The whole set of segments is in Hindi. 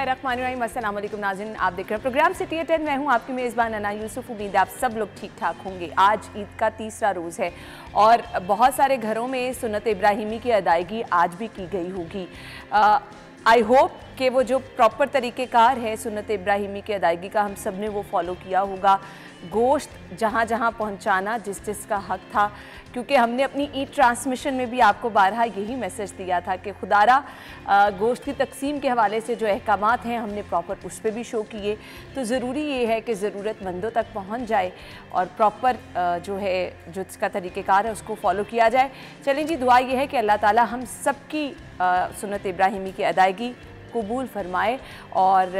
वालेकुम नाज़रीन, आप देख रहे हैं प्रोग्राम सिटी टेन। मैं हूँ आपकी मेज़बान अना यूसुफ। उम्मीद आप सब लोग ठीक ठाक होंगे। आज ईद का तीसरा रोज़ है और बहुत सारे घरों में सुन्नत इब्राहिमी की अदायगी आज भी की गई होगी। आई होप कि वो जो प्रॉपर तरीक़ेकार है सुन्नत इब्राहिमी की अदायगी का हम सबने वो फॉलो किया होगा। गोश्त जहाँ जहाँ पहुँचाना जिस जिसका हक था। क्योंकि हमने अपनी ई ट्रांसमिशन में भी आपको बारहा यही मैसेज दिया था कि खुदारा गोश्त की तकसीम के हवाले से जो अहकाम हैं, हमने प्रॉपर उस पर भी शो किए। तो ज़रूरी ये है कि ज़रूरतमंदों तक पहुँच जाए और प्रॉपर जो है, जो इसका तरीक़ेकार है, उसको फॉलो किया जाए। चलें जी, दुआ ये है कि अल्लाह ताली हम सब की सुनत इब्राहिमी की अदायगी कबूल फरमाए और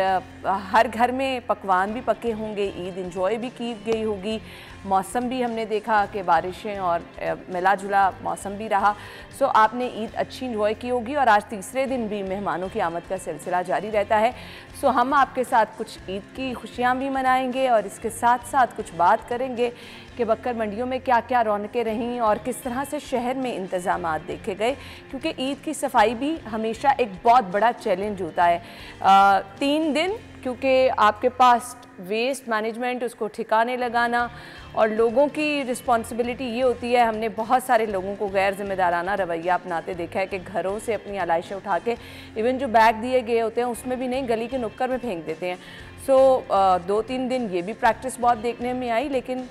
हर घर में पकवान भी पके होंगे, ईद इंजॉय भी की गई होगी। मौसम भी हमने देखा कि बारिशें और मिला जुला मौसम भी रहा। सो आपने ईद अच्छी इंजॉय की होगी और आज तीसरे दिन भी मेहमानों की आमद का सिलसिला जारी रहता है। सो हम आपके साथ कुछ ईद की खुशियाँ भी मनाएँगे और इसके साथ साथ कुछ बात करेंगे कि बकर मंडियों में क्या क्या रौनकें रहीं और किस तरह से शहर में इंतज़ाम देखे गए क्योंकि ईद की सफ़ाई भी हमेशा एक बहुत बड़ा चैलेंज होता है। आ, तीन दिन क्योंकि आपके पास वेस्ट मैनेजमेंट उसको ठिकाने लगाना और लोगों की रिस्पॉन्सिबिलिटी ये होती है हमने बहुत सारे लोगों को गैर जिम्मेदाराना रवैया अपनाते देखा है कि घरों से अपनी आलाइशें उठा के इवन जो बैग दिए गए होते हैं उसमें भी नहीं गली के नुक्कर में फेंक देते हैं। सो दो तीन दिन ये भी प्रैक्टिस बहुत देखने में आई लेकिन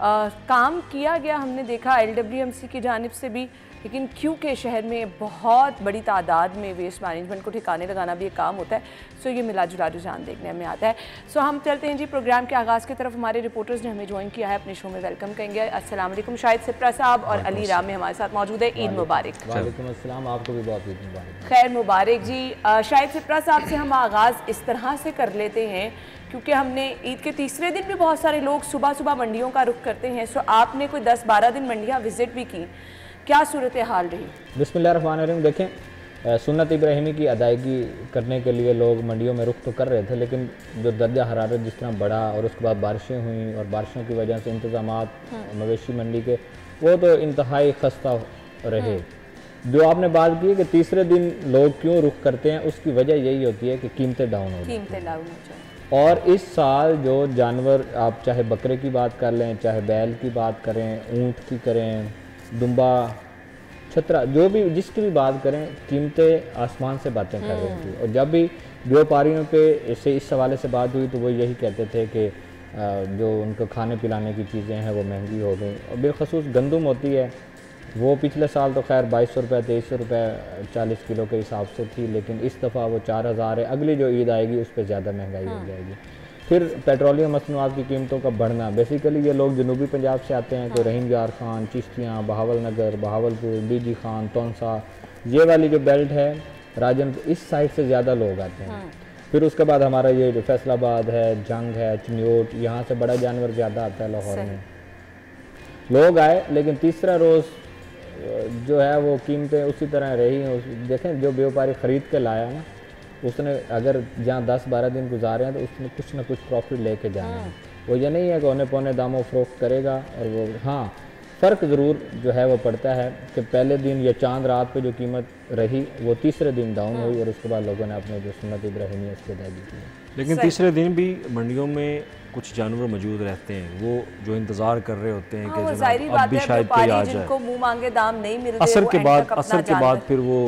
आ, काम किया गया हमने देखा एल की जानब से भी लेकिन क्योंकि शहर में बहुत बड़ी तादाद में वेस्ट मैनेजमेंट को ठिकाने लगाना भी एक काम होता है? सो ये मिला जुला रुझान देखने में आता है। सो हम चलते हैं जी प्रोग्राम के आगाज़ की तरफ़। हमारे रिपोर्टर्स ने हमें ज्वाइन किया है अपने शो में वेलकम करेंगे। अस्सलाम वालेकुम शाहिद सिप्रा साहब और अली राम में हमारे साथ मौजूद है। ईद मुबारक। आपको भी बहुत ईद मुबारक। खैर मुबारक जी। शाहिद सिप्रा साहब से हम आगाज़ इस तरह से कर लेते हैं क्योंकि हमने ईद के तीसरे दिन भी बहुत सारे लोग सुबह सुबह मंडियों का रुख करते हैं। सो आपने कोई दस बारह दिन मंडियाँ विज़िट भी की क्या सूरत हाल रही? बिस्मिल्लाहिर्रहमानिर्रहीम। देखें सुन्नत इब्राहिमी की अदायगी करने के लिए लोग मंडियों में रुख तो कर रहे थे लेकिन जो दर्जा हरारत जिस तरह बढ़ा और उसके बाद बारिशें हुई और बारिशों की वजह से इंतज़ाम हम्म। मवेशी मंडी के वो तो इंतहाई खस्ता रहे। हम्म। जो आपने बात की कि तीसरे दिन लोग क्यों रुख करते हैं उसकी वजह यही होती है कि कीमतें डाउन हो कीमतें डाउन हो। और इस साल जो जानवर आप चाहे बकरे की बात कर लें चाहे बैल की बात करें ऊँट की करें दुम्बा छतरा जो भी जिसकी भी बात करें कीमतें आसमान से बातें कर रही थी। और जब भी व्यापारियों पे इससे इस हवाले से बात हुई तो वो यही कहते थे कि जो उनको खाने पिलाने की चीज़ें हैं वो महँगी हो गई। और बेखसूस गंदम होती है। वो पिछले साल तो खैर बाईस सौ रुपये तेईस सौ रुपये चालीस किलो के हिसाब से थी लेकिन इस दफ़ा वो चार हज़ार है। अगली जो ईद आएगी उस पर ज़्यादा महँगाई हो हाँ। जाएगी। फिर पेट्रोलियम मसनूआत की कीमतों का बढ़ना। बेसिकली ये लोग जनूबी पंजाब से आते हैं तो रहीम यार खान चिश्तियाँ बहावल नगर बहावलपुर बीजी खान तोनसा ये वाली जो बेल्ट है राजन इस साइड से ज़्यादा लोग आते हैं। हाँ। फिर उसके बाद हमारा ये जो फैसलाबाद है जंग है चन्योट यहाँ से बड़ा जानवर ज़्यादा आता है लाहौर में। लोग आए लेकिन तीसरा रोज़ जो है वो कीमतें उसी तरह रही हैं। देखें जो व्यापारी ख़रीद के लाया ना उसने अगर जहाँ दस बारह दिन गुजारे हैं तो उसने कुछ ना कुछ प्रॉफिट लेके जाना है। वो ये नहीं है कि उन्हें पौने दामों फरोख्त करेगा और वो हाँ फ़र्क ज़रूर जो है वो पड़ता है कि पहले दिन या चाँद रात पे जो कीमत रही वो तीसरे दिन डाउन हाँ। हुई और उसके बाद लोगों ने अपने जो सुनत इब्राहिमी उसकी अदायगी की लेकिन तीसरे दिन भी मंडियों में कुछ जानवर मौजूद रहते हैं। वो जो इंतज़ार कर रहे होते हैं हाँ, कि अब भी शायद कोई आ जाए। मुँह मांगे दाम नहीं मिल असर के बाद असर के बाद फिर वो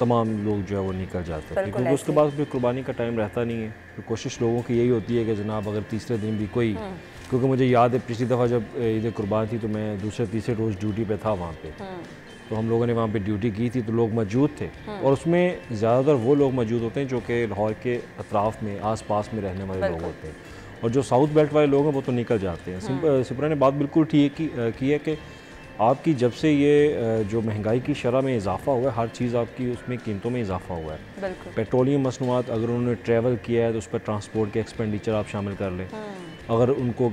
तमाम लोग जो है वो निकल जाते हैं। क्योंकि उसके बाद फिर कुर्बानी का टाइम रहता नहीं है। तो कोशिश लोगों की यही होती है कि जनाब अगर तीसरे दिन भी कोई हम्म। क्योंकि मुझे याद है पिछली दफ़ा जब ईद कुर्बान थी तो मैं दूसरे तीसरे रोज़ ड्यूटी पे था वहाँ पे। हम्म। तो हम लोगों ने वहाँ पे ड्यूटी की थी तो लोग मौजूद थे। हम्म। और उसमें ज़्यादातर वो लोग मौजूद होते हैं जो कि लाहौर के अतराफ़ में आस पास में रहने वाले लोग होते हैं। और जो साउथ बेल्ट वाले लोग हैं वो तो निकल जाते हैं। सिपरा ने बात बिल्कुल ठीक की है कि आपकी जब से ये जो महँगाई की शरह में इजाफा हुआ है हर चीज़ आपकी उसमें कीमतों में इजाफा हुआ है। पेट्रोलियम मसनूआत अगर उन्होंने ट्रैवल किया है तो उस पर ट्रांसपोर्ट के एक्सपेंडिचर आप शामिल कर लें। हम्म। अगर उनको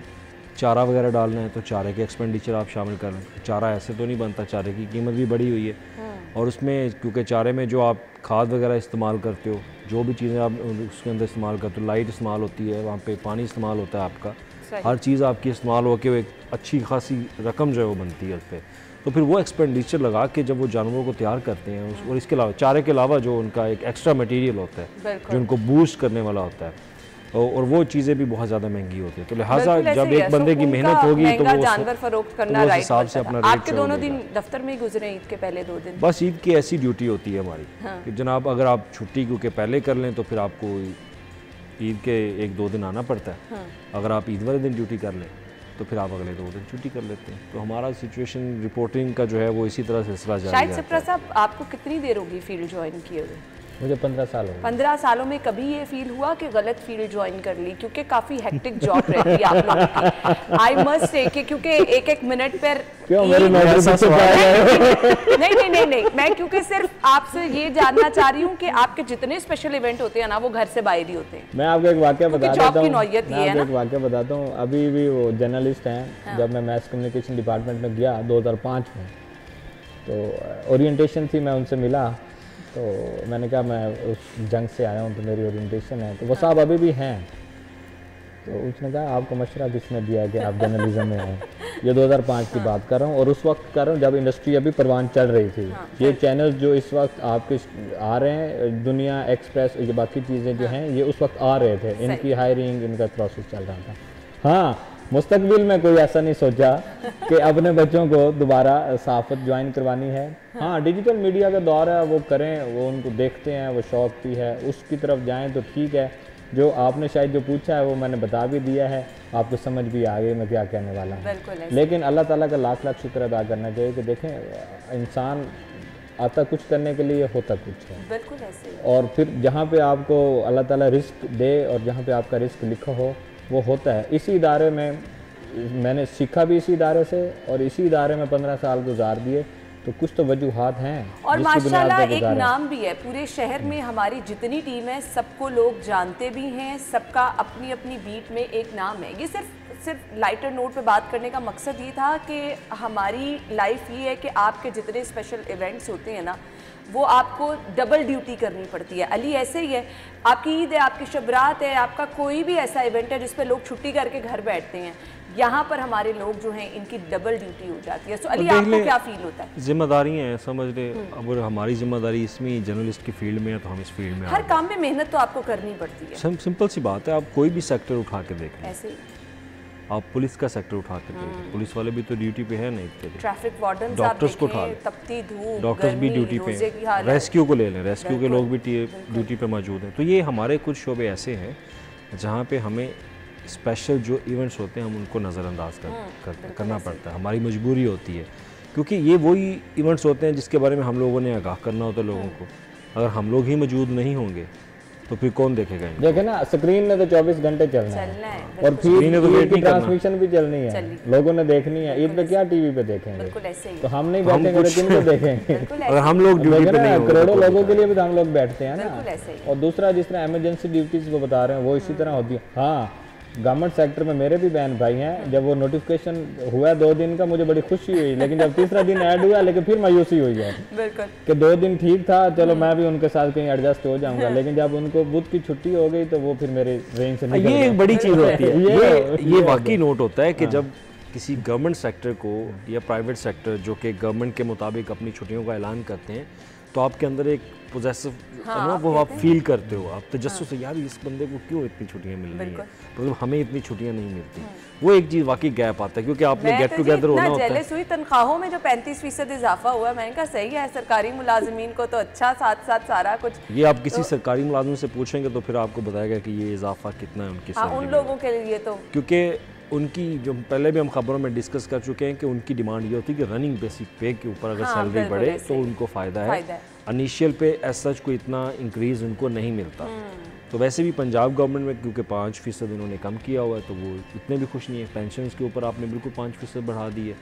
चारा वगैरह डालना है तो चारे के एक्सपेंडिचर आप शामिल कर लें। चारा ऐसे तो नहीं बनता चारे की कीमत भी बढ़ी हुई है। हम्म। और उसमें क्योंकि चारे में जो आप खाद वगैरह इस्तेमाल करते हो जो भी चीज़ें आप उसके अंदर इस्तेमाल करते हो लाइट इस्तेमाल होती है वहाँ पे पानी इस्तेमाल होता है आपका। हर चीज़ आपकी इस्तेमाल होकर एक अच्छी खासी रकम जो है वो बनती है उस पर तो फिर वो एक्सपेंडिचर लगा के जब वो जानवरों को तैयार करते हैं और इसके अलावा चारे के अलावा जो उनका एक एक्स्ट्रा मटेरियल होता है जो उनको बूस्ट करने वाला होता है और वो चीज़ें भी बहुत ज़्यादा महँगी होती है। तो लिहाजा जब एक बंदे की मेहनत होगी तो वो जानवर फरोख्त करना तो हिसाब से अपना आपके दोनों दिन दफ्तर में गुजरे ईद के पहले दो दिन? बस ईद की ऐसी ड्यूटी होती है हमारी हाँ। कि जनाब अगर आप छुट्टी क्योंकि पहले कर लें तो फिर आपको ईद के एक दो दिन आना पड़ता है। हाँ। अगर आप ईद वाले दिन ड्यूटी कर लें तो फिर आप अगले दो दिन छुट्टी कर लेते हैं। तो हमारा सिचुएशन रिपोर्टिंग का जो है वो इसी तरह सिलसिला जारी शायद साहब आपको कितनी देर होगी फ़ील्ड ज्वाइन किए हुए? मुझे पंद्रह साल हो पंद्रह सालों में कभी ये फील हुआ कि गलत फ़ील्ड ज्वाइन कर ली? क्योंकि काफ़ी हेक्टिक जॉब रहती है आप लोगों की। आई मस्ट से कि क्योंकि एक एक मिनट पर क्यों? मेरी नहीं नहीं नहीं नहीं। मैं क्योंकि सिर्फ़ आपसे ये जानना चाह रही हूँ कि आपके जितने स्पेशल इवेंट होते हैं ना वो घर से बाहर ही होते हैं। मैं आपको एक वाक्य बता देता हूँ। एक वाक्य बताता हूँ। अभी भी वो जर्नलिस्ट हैं। हाँ। जब मैं मैथ कम्युनिकेशन डिपार्टमेंट में गया 2005 में तो ओरिएंटेशन थी मैं उनसे मिला। तो मैंने कहा मैं उस जंग से आया हूँ तो मेरी ओरिएंटेशन है। तो वो साहब अभी भी हैं। तो उसने कहा आपको मशवरा किसने दिया कि आप जर्नलिज्म में आए। ये 2005 की हाँ। बात कर रहा हूँ और उस वक्त कर रहा हूँ जब इंडस्ट्री अभी परवान चल रही थी। हाँ, ये चैनल जो इस वक्त आपके आ रहे हैं दुनिया एक्सप्रेस ये बाकी चीज़ें जो हाँ। हैं ये उस वक्त आ रहे थे। इनकी हायरिंग इनका प्रोसेस चल रहा था। हाँ मुस्तकबिल में कोई ऐसा नहीं सोचा कि अपने बच्चों को दोबारा सहाफत ज्वाइन करवानी है। हाँ डिजिटल मीडिया का दौर है वो करें वो उनको देखते हैं वो शौक भी है। उसकी तरफ़ जाएँ तो ठीक है। जो आपने शायद जो पूछा है वो मैंने बता भी दिया है। आपको समझ भी आ गई मैं क्या कहने वाला हूँ। लेकिन अल्लाह ताला का लाख लाख शुक्र अदा करना चाहिए कि देखें इंसान आता कुछ करने के लिए होता कुछ है। बिल्कुल ऐसे और फिर जहाँ पे आपको अल्लाह ताला रिस्क दे और जहाँ पे आपका रिस्क लिखा हो वो होता है। इसी इदारे में मैंने सीखा भी इसी इदारे से और इसी इदारे में पंद्रह साल गुजार दिए तो कुछ तो वजूहत हैं और माशाल्लाह एक नाम भी है पूरे शहर में हमारी जितनी टीम है सबको लोग जानते भी हैं सबका अपनी अपनी बीट में एक नाम है। ये सिर्फ़ सिर्फ़ लाइटर नोट पे बात करने का मकसद ये था कि हमारी लाइफ ये है कि आपके जितने स्पेशल इवेंट्स होते हैं ना वो आपको डबल ड्यूटी करनी पड़ती है। अली ऐसे ही है। आपकी ईद है आपकी शबरात है आपका कोई भी ऐसा इवेंट है जिस पर लोग छुट्टी करके घर बैठते हैं यहाँ पर हमारे लोग जो हैं इनकी डबल ड्यूटी हो जाती है। तो अली आपको क्या फील होता है? ज़िम्मेदारी है समझ ले। हम्म। अब हमारी ज़िम्मेदारी इसमें जर्नलिस्ट की फ़ील्ड में है तो हम इस फ़ील्ड में हर काम में मेहनत तो आपको करनी पड़ती है। सिंपल सी बात है आप कोई भी सेक्टर उठा के देखें ऐसे ही। आप पुलिस का सेक्टर उठा के देखें हम्म। पुलिस वाले भी तो ड्यूटी पे है नहीं ट्रैफ़िक वार्डन डॉक्टर्स को उठा डॉक्टर्स भी ड्यूटी पे रेस्क्यू को ले लें रेस्क्यू के लोग भी ड्यूटी पे मौजूद हैं। तो ये हमारे कुछ शोबे ऐसे हैं जहाँ पे हमें स्पेशल जो इवेंट्स होते हैं हम उनको नज़रअंदाज कर, हम्म, कर, करना पड़ता है। हमारी मजबूरी होती है। क्योंकि ये वही इवेंट्स होते हैं जिसके बारे में हम लोगों ने आगाह करना होता है लोगों हम्म। को। अगर हम लोग ही मौजूद नहीं होंगे तो फिर कौन देखेगा देखे ना स्क्रीन ने तो 24 घंटे चलना है। और फिर तो ट्रांसमिशन भी चलनी है। लोगों ने देखनी है। ईद पे क्या टीवी पे देखेंगे? तो हम नहीं बैठेंगे तो देखेंगे। अगर हम लोग करोड़ों लोगों के लिए भी तो हम लोग बैठते हैं ना। और दूसरा जिस तरह इमरजेंसी ड्यूटीज़ को बता रहे हैं वो इसी तरह होती है। हाँ गवर्नमेंट सेक्टर में मेरे भी बहन भाई हैं जब वो नोटिफिकेशन हुआ दो दिन का मुझे बड़ी खुशी हुई लेकिन जब तीसरा दिन ऐड हुआ लेकिन फिर मायूसी हुई है। कि दो दिन ठीक था चलो मैं भी उनके साथ कहीं एडजस्ट हो जाऊँगा हाँ। लेकिन जब उनको बुद्ध की छुट्टी हो गई तो वो फिर मेरे रेंज से निकल ये एक बड़ी चीज़ होती है। ये ये वाकई नोट होता है कि हाँ। जब किसी गवर्नमेंट सेक्टर को या प्राइवेट सेक्टर जो कि गवर्नमेंट के मुताबिक अपनी छुट्टियों का ऐलान करते हैं तो आपके अंदर एक पोजेसिव हाँ, वो आप फील करते हो आप तजस्सुस हाँ। से यार इस बंदे को क्यों इतनी छुट्टियाँ मिल रही है? मतलब हमें इतनी छुट्टियाँ नहीं मिलती हाँ। वो एक चीज़ वाकई गैप आता है क्योंकि आपने गेट टुगेदर होना होता है। हुई तनख्वाहों में जो पैंतीस फ़ीसद इजाफा हुआ मैंने कहा सही है सरकारी मुलाजमीन को तो अच्छा साथ साथ सारा कुछ। ये आप किसी तो, सरकारी मुलाजिम से पूछेंगे तो फिर आपको बताएगा कि ये इजाफा कितना है उनके हाँ, उन लोगों के लिए तो। क्योंकि उनकी जो पहले भी हम खबरों में डिस्कस कर चुके हैं कि उनकी डिमांड ये होती है कि रनिंग बेसिक पे के ऊपर अगर हाँ, सैलरी बढ़े तो उनको फ़ायदा है। अनिशियल पे एज सच को इतना इंक्रीज़ उनको नहीं मिलता। हम्म। तो वैसे भी पंजाब गवर्नमेंट में क्योंकि पाँच फ़ीसद इन्होंने कम किया हुआ है तो वो इतने भी खुश नहीं है। पेंशन के ऊपर आपने बिल्कुल पाँच फ़ीसद बढ़ा दी है।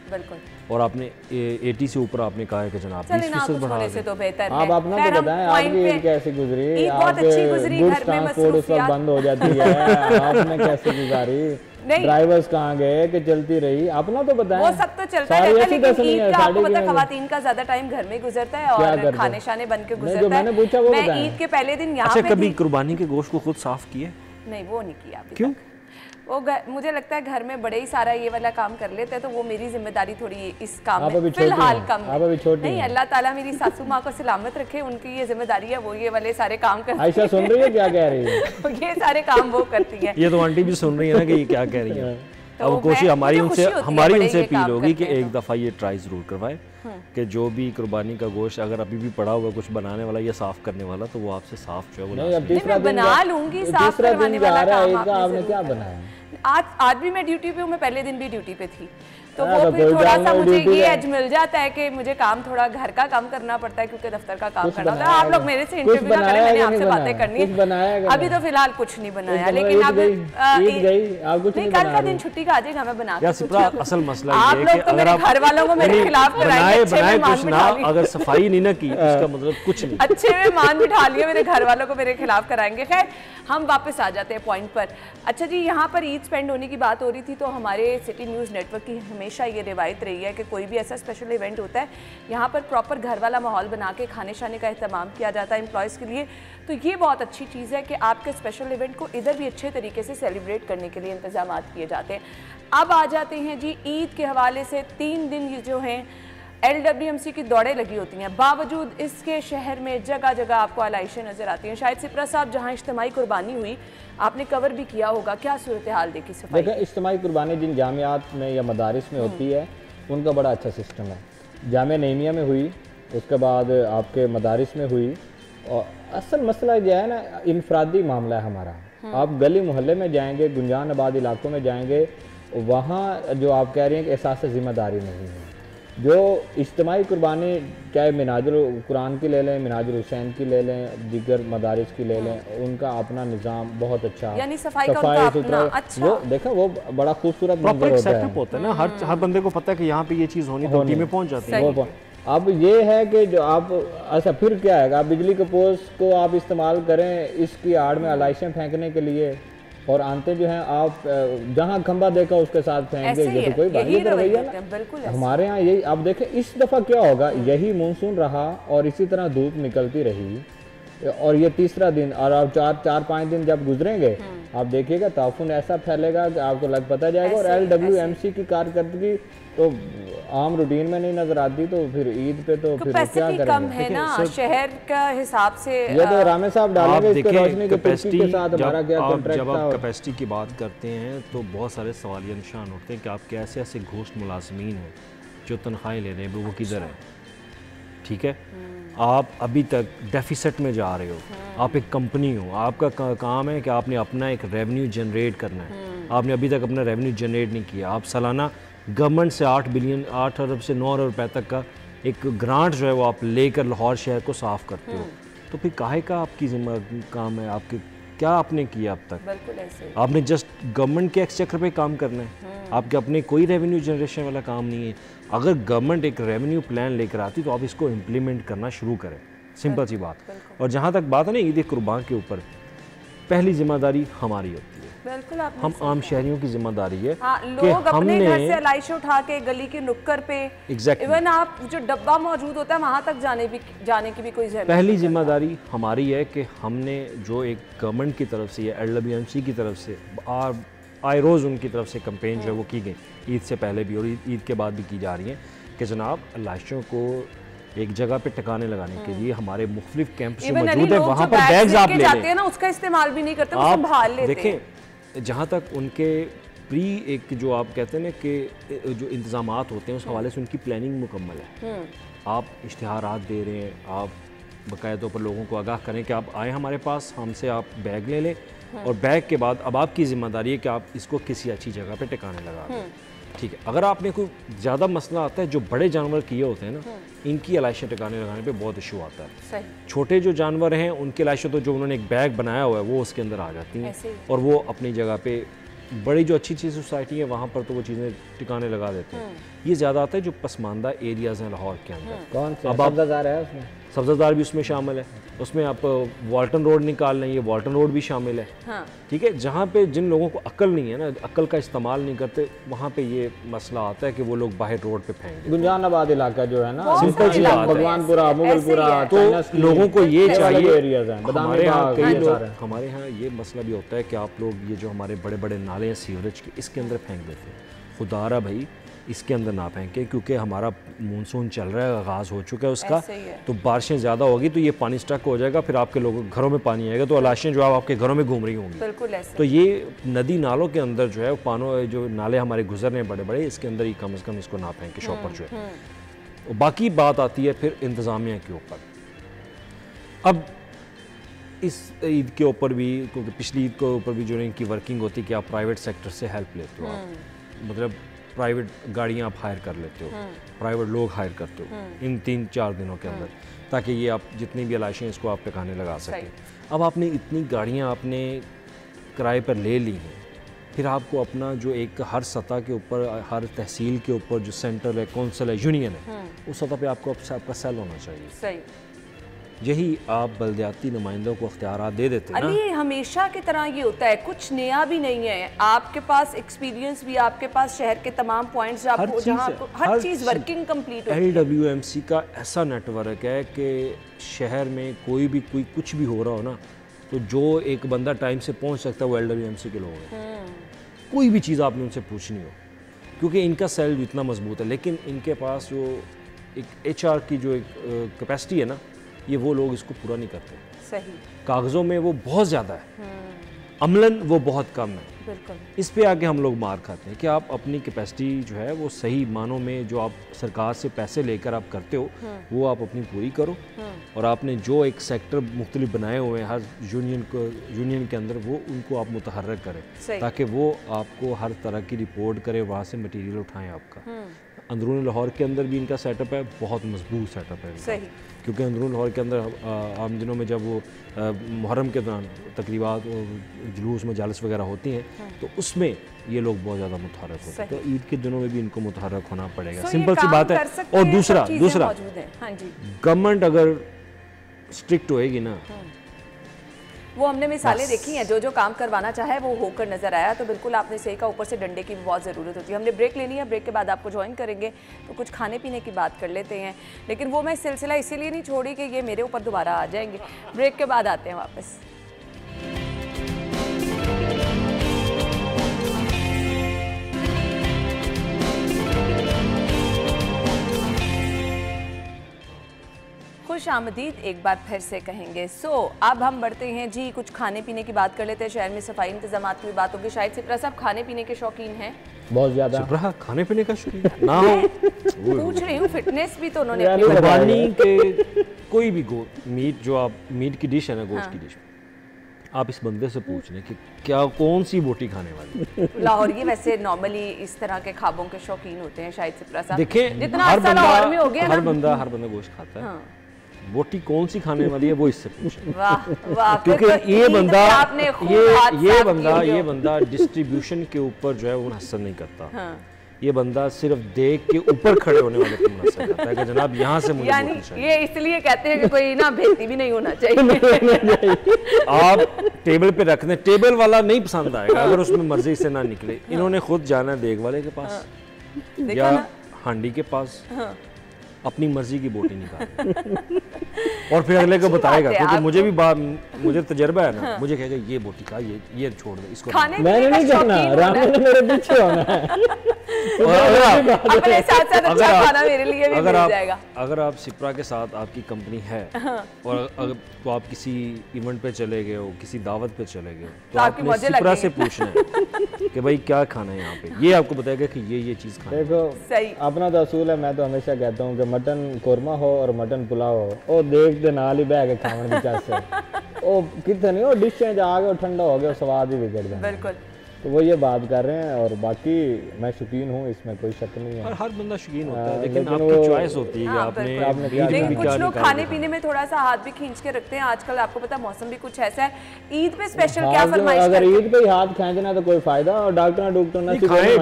और आपने ए टी से ऊपर आपने कहा है कि जनाब बीस फ़ीसद बढ़ा से तो बेहतर आप अपना तो बताएँ आपकी कैसे गुजरी? आप गुड्स ट्रांसपोर्ट उस वक्त बंद हो जाती है। आपने कैसे गुजारी? ड्राइवर्स कहाँ गए कि चलती रही? अपना तो बताएँ। वो सब तो चलता रहता है लेकिन ईद का आपको पता खवातीन का ज़्यादा टाइम घर में गुजरता है और खाने शाने बन के गुजरता है। मैंने पूछा वो मैं ईद के पहले दिन यहाँ अच्छा कभी कुर्बानी के गोश्त को खुद साफ़ किए? नहीं वो नहीं किया क्यों? वो मुझे लगता है घर में बड़े ही सारा ये वाला काम कर लेते हैं तो वो मेरी ज़िम्मेदारी थोड़ी इस काम में। फ़िलहाल कम आप अभी छोटी नहीं अल्लाह ताला मेरी सासू माँ को सलामत रखे उनकी ये ज़िम्मेदारी है वो ये वाले सारे काम करती आयशा सुन रही है क्या कह रही है? ये सारे काम वो करती है। ये तो आंटी भी सुन रही है ना कि ये क्या कह रही है। तो अब कोशिश हमारी उनसे हमारी उनसे अपील होगी कि एक दफ़ा ये ट्राई ज़रूर करवाए हम्म। कि जो भी कुर्बानी का गोश्त अगर अभी भी पड़ा हुआ कुछ बनाने वाला या साफ़ करने वाला तो वो आपसे साफ़ जो है वो नहीं अब तीसरा बना लूँगी साफ़ करवाने वाला आपने क्या बनाया? आज आज भी मैं ड्यूटी पे हूँ मैं पहले दिन भी ड्यूटी पे थी। तो हाँ, वो तो फिर थोड़ा सा मुझे ये एज मिल जाता है कि मुझे काम थोड़ा घर का काम करना पड़ता है क्योंकि दफ्तर का काम करना होता है। आप लोग मेरे से इंटरव्यू ना करें मैंने आपसे बातें करनी है। अभी तो फ़िलहाल कुछ नहीं बनाया लेकिन अब नहीं। कल का दिन छुट्टी का आ जाएगा मैं बना असल मसला आप लोग तो मेरे घर वालों को मेरे खिलाफ कराएँगे अगर सफ़ाई नहीं ना की इसका मतलब कुछ नहीं। अच्छे में मान बिठा लिए मेरे घर वालों को मेरे खिलाफ कराएँगे। खैर हम वापस आ जाते हैं पॉइंट पर। अच्छा जी यहाँ पर ईद स्पेंड होने की बात हो रही थी तो हमारे सिटी न्यूज़ नेटवर्क की हमेशा ये रिवायत रही है कि कोई भी ऐसा स्पेशल इवेंट होता है, यहाँ पर प्रॉपर घर वाला माहौल बना के खाने शाने का अहतमाम किया जाता है एम्प्लॉयज़ के लिए। तो ये बहुत अच्छी चीज़ है कि आपके स्पेशल इवेंट को इधर भी अच्छे तरीके से सेलिब्रेट करने के लिए इंतज़ाम किए जाते हैं। अब आ जाते हैं जी ईद के हवाले से, तीन दिन जो हैं एलडब्ल्यूएमसी की दौड़ें लगी होती हैं। बावजूद इसके शहर में जगह जगह आपको आलाइशें नज़र आती हैं। शायद सिपरा साहब जहाँ इज्तमाही कुर्बानी हुई आपने कवर भी किया होगा। क्या सूरत हाल देखी सफ़ाई? देखिए इज्तमाही कुर्बानी जिन जामियात में या मदारस में होती है उनका बड़ा अच्छा सिस्टम है। जाम नईमिया में हुई उसके बाद आपके मदारस में हुई। और असल मसला जो है ना इनफरादी मामला है हमारा। हम्म। आप गली मोहल्ले में जाएँगे गुंजान आबाद इलाकों में जाएँगे वहाँ जो आप कह रहे हैं कि एहसास ज़िम्मेदारी नहीं है। जो इज्तमाही कुर्बानी चाहे मिनाजुल कुरान की ले लें मिनाजुल हुसैन की ले लें दिगर मदारस की ले लें हाँ। उनका अपना निज़ाम बहुत अच्छा यानी सफ़ाई सुथरा अच्छा। वो देखा वो बड़ा खूबसूरत होता है होता है ना हर हर बंदे को पता है कि यहाँ पे ये चीज़ होनी तो में पहुँच जाती है अब ये है कि जो आप अच्छा फिर क्या है आप बिजली के पोस्ट को आप इस्तेमाल करें इसकी आड़ में अलाइशें फेंकने के लिए और आंते जो हैं आप जहाँ खंबा देखा उसके साथ फेंक ये तो कोई बात नहीं ना। हमारे यहाँ यही आप देखें इस दफ़ा क्या होगा यही मानसून रहा और इसी तरह धूप निकलती रही। और ये तीसरा दिन और आप चार चार पाँच दिन जब गुजरेंगे हम्म। आप देखिएगा ताफुन ऐसा फैलेगा कि आपको लग पता जाएगा और एल डब्ल्यू एम सी की कारकर्दगी तो आम रूटीन में नहीं नज़र आती तो फिर ईद पे तो फिर क्या करेंगे कम है ना शहर का हिसाब से ये तो रामे साहब डालेंगे इसके रोशनी के के साथ हमारा क्या कॉन्ट्रैक्ट जब आप कैपेसिटी की बात करते हैं तो बहुत सारे सवाल ये निशान होते हैं कि आप कैसे ऐसे घोष्ट मुलाजमीन हैं जो तनख्वाहें ले रहे हैं वो किधर है ठीक है हम्म। आप अभी तक डेफिसिट में जा रहे हो। आप एक कंपनी हो। आपका काम है कि आपने अपना एक रेवेन्यू जनरेट करना है। हम्म। आपने अभी तक अपना रेवेन्यू जनरेट नहीं किया। आप सालाना गवर्नमेंट से आठ बिलियन आठ अरब से नौ अरब रुपए तक का एक ग्रांट जो है वो आप लेकर लाहौर शहर को साफ़ करते हो। हम्म। तो फिर काहे का आपकी जिम्मा काम है? आपके क्या आपने किया अब तक? आपने जस्ट गवर्नमेंट के एक्सचेकर पे काम करना है। हम्म। आपके अपने कोई रेवेन्यू जनरेशन वाला काम नहीं है। अगर गवर्नमेंट एक रेवेन्यू प्लान लेकर आती तो आप इसको इम्प्लीमेंट करना शुरू करें। सिंपल सी बात। और जहाँ तक बात है ना ईद कुर्बान के ऊपर पहली ज़िम्मेदारी हमारी होती है। बिल्कुल हम आम शहरियों की ज़िम्मेदारी है हाँ, लोग अपने घर से लाइशें उठा के गली के नुक्कर पे exactly. इवन आप जो डब्बा मौजूद होता है वहाँ तक जाने भी जाने की भी कोई पहली ज़िम्मेदारी हमारी है कि हमने जो एक गवर्नमेंट की तरफ़ से या एल की तरफ़ से आए रोज़ उनकी तरफ़ से कंपेन जो है वो की गई। ईद से पहले भी और ईद के बाद भी की जा रही है कि जनाब लाशों को एक जगह पे टकाने लगाने के लिए हमारे मुख्तलिफ़ कैंप जो मौजूद है वहाँ पर बैग्स आप ले जाते हैं ना उसका इस्तेमाल भी नहीं करते आप देखें जहाँ तक उनके प्री एक जो आप कहते हैं ना कि जो इंतज़ाम होते हैं उस हवाले से उनकी प्लानिंग मुकम्मल है हम्म। आप इश्तहार दे रहे हैं आप बाकायदा पर लोगों को आगाह करें कि आप आए हमारे पास हमसे आप बैग ले लें हम्म। और बैग के बाद अब आपकी ज़िम्मेदारी है कि आप इसको किसी अच्छी जगह पर टिकाने लगा दें हम्म। ठीक है। अगर आपने कोई ज़्यादा मसला आता है जो बड़े जानवर किए होते हैं ना इनकी अलाइशें टिकाने लगाने पे बहुत इशू आता है। छोटे जो जानवर हैं उनकी अलाइशें तो जो उन्होंने एक बैग बनाया हुआ है वो उसके अंदर आ जाती हैं और वो अपनी जगह पे बड़ी जो अच्छी अच्छी सोसाइटी है वहाँ पर तो वो चीज़ें टिकाने लगा देते हैं। हम्म। ये ज़्यादा आता है जो पसमानदा एरियाज़ हैं लाहौर के अंदर। हम्म। कौन सा अब आप है उसमें? सब्जादार भी उसमें शामिल है। उसमें आप वाल्टन रोड निकाल लें ये वाल्टन रोड भी शामिल है। हाँ। ठीक है? जहाँ पे जिन लोगों को अक्ल नहीं है ना अक्ल का इस्तेमाल नहीं करते वहाँ पे ये मसला आता है कि वो लोग बाहर रोड पे फेंक गुंजानाबाद इलाका जो है ना सिंपल सी बात भगवानपुरा। मुगलपुरा। तो लोगों को ये चाहिए एरियाज़ हमारे यहाँ कई लोग हमारे यहाँ ये मसला भी होता है कि आप लोग ये जो हमारे बड़े बड़े नाले हैं सीवरेज के इसके अंदर फेंक देते हैं। खुदारा भाई इसके अंदर ना फेंकें क्योंकि हमारा मानसून चल रहा है आगाज़ हो चुका है उसका। है। तो बारिशें ज़्यादा होगी तो ये पानी स्टक हो जाएगा फिर आपके लोगों घरों में पानी आएगा तो अलाशें जो आप आपके घरों में घूम रही होंगी। बिल्कुल तो ये नदी नालों के अंदर जो है वो पानो जो नाले हमारे गुजर रहे हैं बड़े बड़े इसके अंदर ही कम अज़ कम इसको ना फेंके शॉपर जो है। बाकी बात आती है फिर इंतज़ामिया के ऊपर। अब इस ईद के ऊपर भी क्योंकि पिछली ईद के ऊपर भी जो है इनकी वर्किंग होती है कि आप प्राइवेट सेक्टर से हेल्प लेते हो आप। मतलब प्राइवेट गाड़ियाँ आप हायर कर लेते हो प्राइवेट लोग हायर करते हो इन तीन चार दिनों के अंदर ताकि ये आप जितनी भी अलाशें हैं, इसको आप टिकाने लगा सकें। अब आपने इतनी गाड़ियाँ आपने किराए पर ले ली हैं फिर आपको अपना जो एक हर सतह के ऊपर हर तहसील के ऊपर जो सेंटर है कौंसल है यूनियन है उस सतह पे आपको आपका सेल होना चाहिए। सही। यही आप बलदियाती नुमाइंदों को अख्तियार दे देते हैं अली हमेशा की तरह ये होता है कुछ नया भी नहीं है। आपके पास एक्सपीरियंस भी आपके पास शहर के तमाम पॉइंट्स हर आपको चीज़ आपको हर हर चीज़ चीज़। वर्किंग कंप्लीट होती एल डब्ल्यू एम सी का ऐसा नेटवर्क है कि शहर में कोई भी कोई कुछ भी हो रहा हो ना तो जो एक बंदा टाइम से पहुँच सकता है वो एल डब्ल्यू एम सी के लोग हैं। कोई भी चीज़ आपने उनसे पूछनी हो क्योंकि इनका सेल इतना मज़बूत है लेकिन इनके पास जो एक एच की जो एक कैपेसिटी है ना ये वो लोग इसको पूरा नहीं करते। सही। कागज़ों में वो बहुत ज़्यादा है। अमलन वो बहुत कम है। इस पे आके हम लोग मार खाते हैं कि आप अपनी कैपेसिटी जो है वो सही मानों में जो आप सरकार से पैसे लेकर आप करते हो वो आप अपनी पूरी करो। और आपने जो एक सेक्टर मुख्तलिफ़ बनाए हुए हैं हर यूनियन को यूनियन के अंदर वो उनको आप मुतहरक करें। ताकि वो आपको हर तरह की रिपोर्ट करें वहाँ से मटेरियल उठाएँ आपका। अंदरूनी लाहौर के अंदर भी इनका सेटअप है बहुत मज़बूत सेटअप है सही। क्योंकि अंदरून लाहौर के अंदर आम दिनों में जब वो मुहर्रम के दौरान तकरीबात और जुलूस में जालस वगैरह होती हैं तो उसमें ये लोग बहुत ज़्यादा मुतहरक होते हैं। तो ईद के दिनों में भी इनको मुतहरक होना पड़ेगा। सिंपल सी बात है। और दूसरा दूसरा मौजूद हैं। हाँ गवर्नमेंट अगर स्ट्रिक्ट होएगी ना वो हमने मिसालें देखी हैं जो जो काम करवाना चाहे वो होकर नज़र आया। तो बिल्कुल आपने सही कहा ऊपर से डंडे की बहुत ज़रूरत होती है। हमने ब्रेक लेनी है ब्रेक के बाद आपको ज्वाइन करेंगे तो कुछ खाने पीने की बात कर लेते हैं। लेकिन वो मैं सिलसिला इसीलिए नहीं छोड़ी कि ये मेरे ऊपर दोबारा आ जाएँगे। ब्रेक के बाद आते हैं वापस। खुश आमदीद एक बार फिर से कहेंगे। सो so, अब हम बढ़ते हैं। जी कुछ खाने पीने की बात कर लेते हैं। शहर में सफ़ाई इंतज़ाम की भी बात होगी शायद सिप्रा साहब खाने पीने के शौकीन हैं। बहुत ज़्यादा। खाने पीने का शौकीन ना हो। पूछ रही हूँ फिटनेस भी तो उन्होंने के कोई भी गो मीट जो आप मीट की डिश है ना गोश्त की डिश आप इस बंदे से पूछ लें कि क्या कौन सी बोटी खाने वाली लाहौरी वैसे नॉर्मली इस तरह के खाबों के शौकीन होते हैं शायद सिप्रा साहब देखें जितना हर बंदा में हो गया हर बंदा हर बंदा गोश्त खाता है। हाँ। बोटी कौन सी खाने वाली है वो इससे क्योंकि तो ये बंदा आपने ये ये बंदा ये बंदा डिस्ट्रीब्यूशन के ऊपर जो है वो मुनहसर नहीं करता। हाँ। ये बंदा सिर्फ़ देख के ऊपर खड़े होने वाले को मुनहसर करता है कि जनाब यहाँ से मुझे यानी ये इसलिए कहते हैं कि कोई ना भेती भी नहीं होना चाहिए। नहीं, नहीं, आप टेबल पे रख दें टेबल वाला नहीं पसंद आएगा अगर उसमें मर्ज़ी से ना निकले। इन्होंने खुद जाना है देग वाले के पास या हांडी के पास। अपनी मर्ज़ी की बोटी निकाल। और फिर अगले को बताएगा क्योंकि मुझे भी मुझे तजर्बा है ना। हाँ। मुझे कहेगा ये बोटी खा ये ये छोड़ दे इसको मैंने नहीं का शौकीन राम ने मेरे पीछे होना है। अगर आप अपने साथ साथ अच्छा खाना मेरे लिए भी मिल जाएगा। अगर आप सिप्रा के साथ आपकी कंपनी है और अगर तो आप किसी इवेंट पे चले गए हो किसी दावत पे चले गए हो तो तो आपने सिप्रा से पूछना है कि भाई क्या खाना है यहाँ पे? ये आपको बताएगा कि ये ये चीज़ खाना देखो सही। अपना तो असूल है मैं तो हमेशा कहता हूँ कि मटन कोरमा हो और मटन पुलाव हो वो देख दे नाल ही बह के खाने की चाहते ओ कितने नहीं वो डिश है आ गए ठंडा हो गया स्वाद ही बिगड़ जाए बिल्कुल। तो वो ये बात कर रहे हैं और बाकी मैं शौकीन हूँ इसमें कोई शक नहीं है। हर हर बंदा शौकीन होता हाँ, है लेकिन लेकिन आपकी चॉइस होती है हाँ, आपने। आपने लेकिन कुछ लोग खाने पीने में थोड़ा सा हाथ भी खींच के रखते हैं। आजकल आपको पता मौसम भी कुछ ऐसा है। ईद पे स्पेशल क्या हाँ, फरमाइश अगर ईद पे हाथ खींचना तो कोई फ़ायदा? और डॉक्टर डॉक्टर ना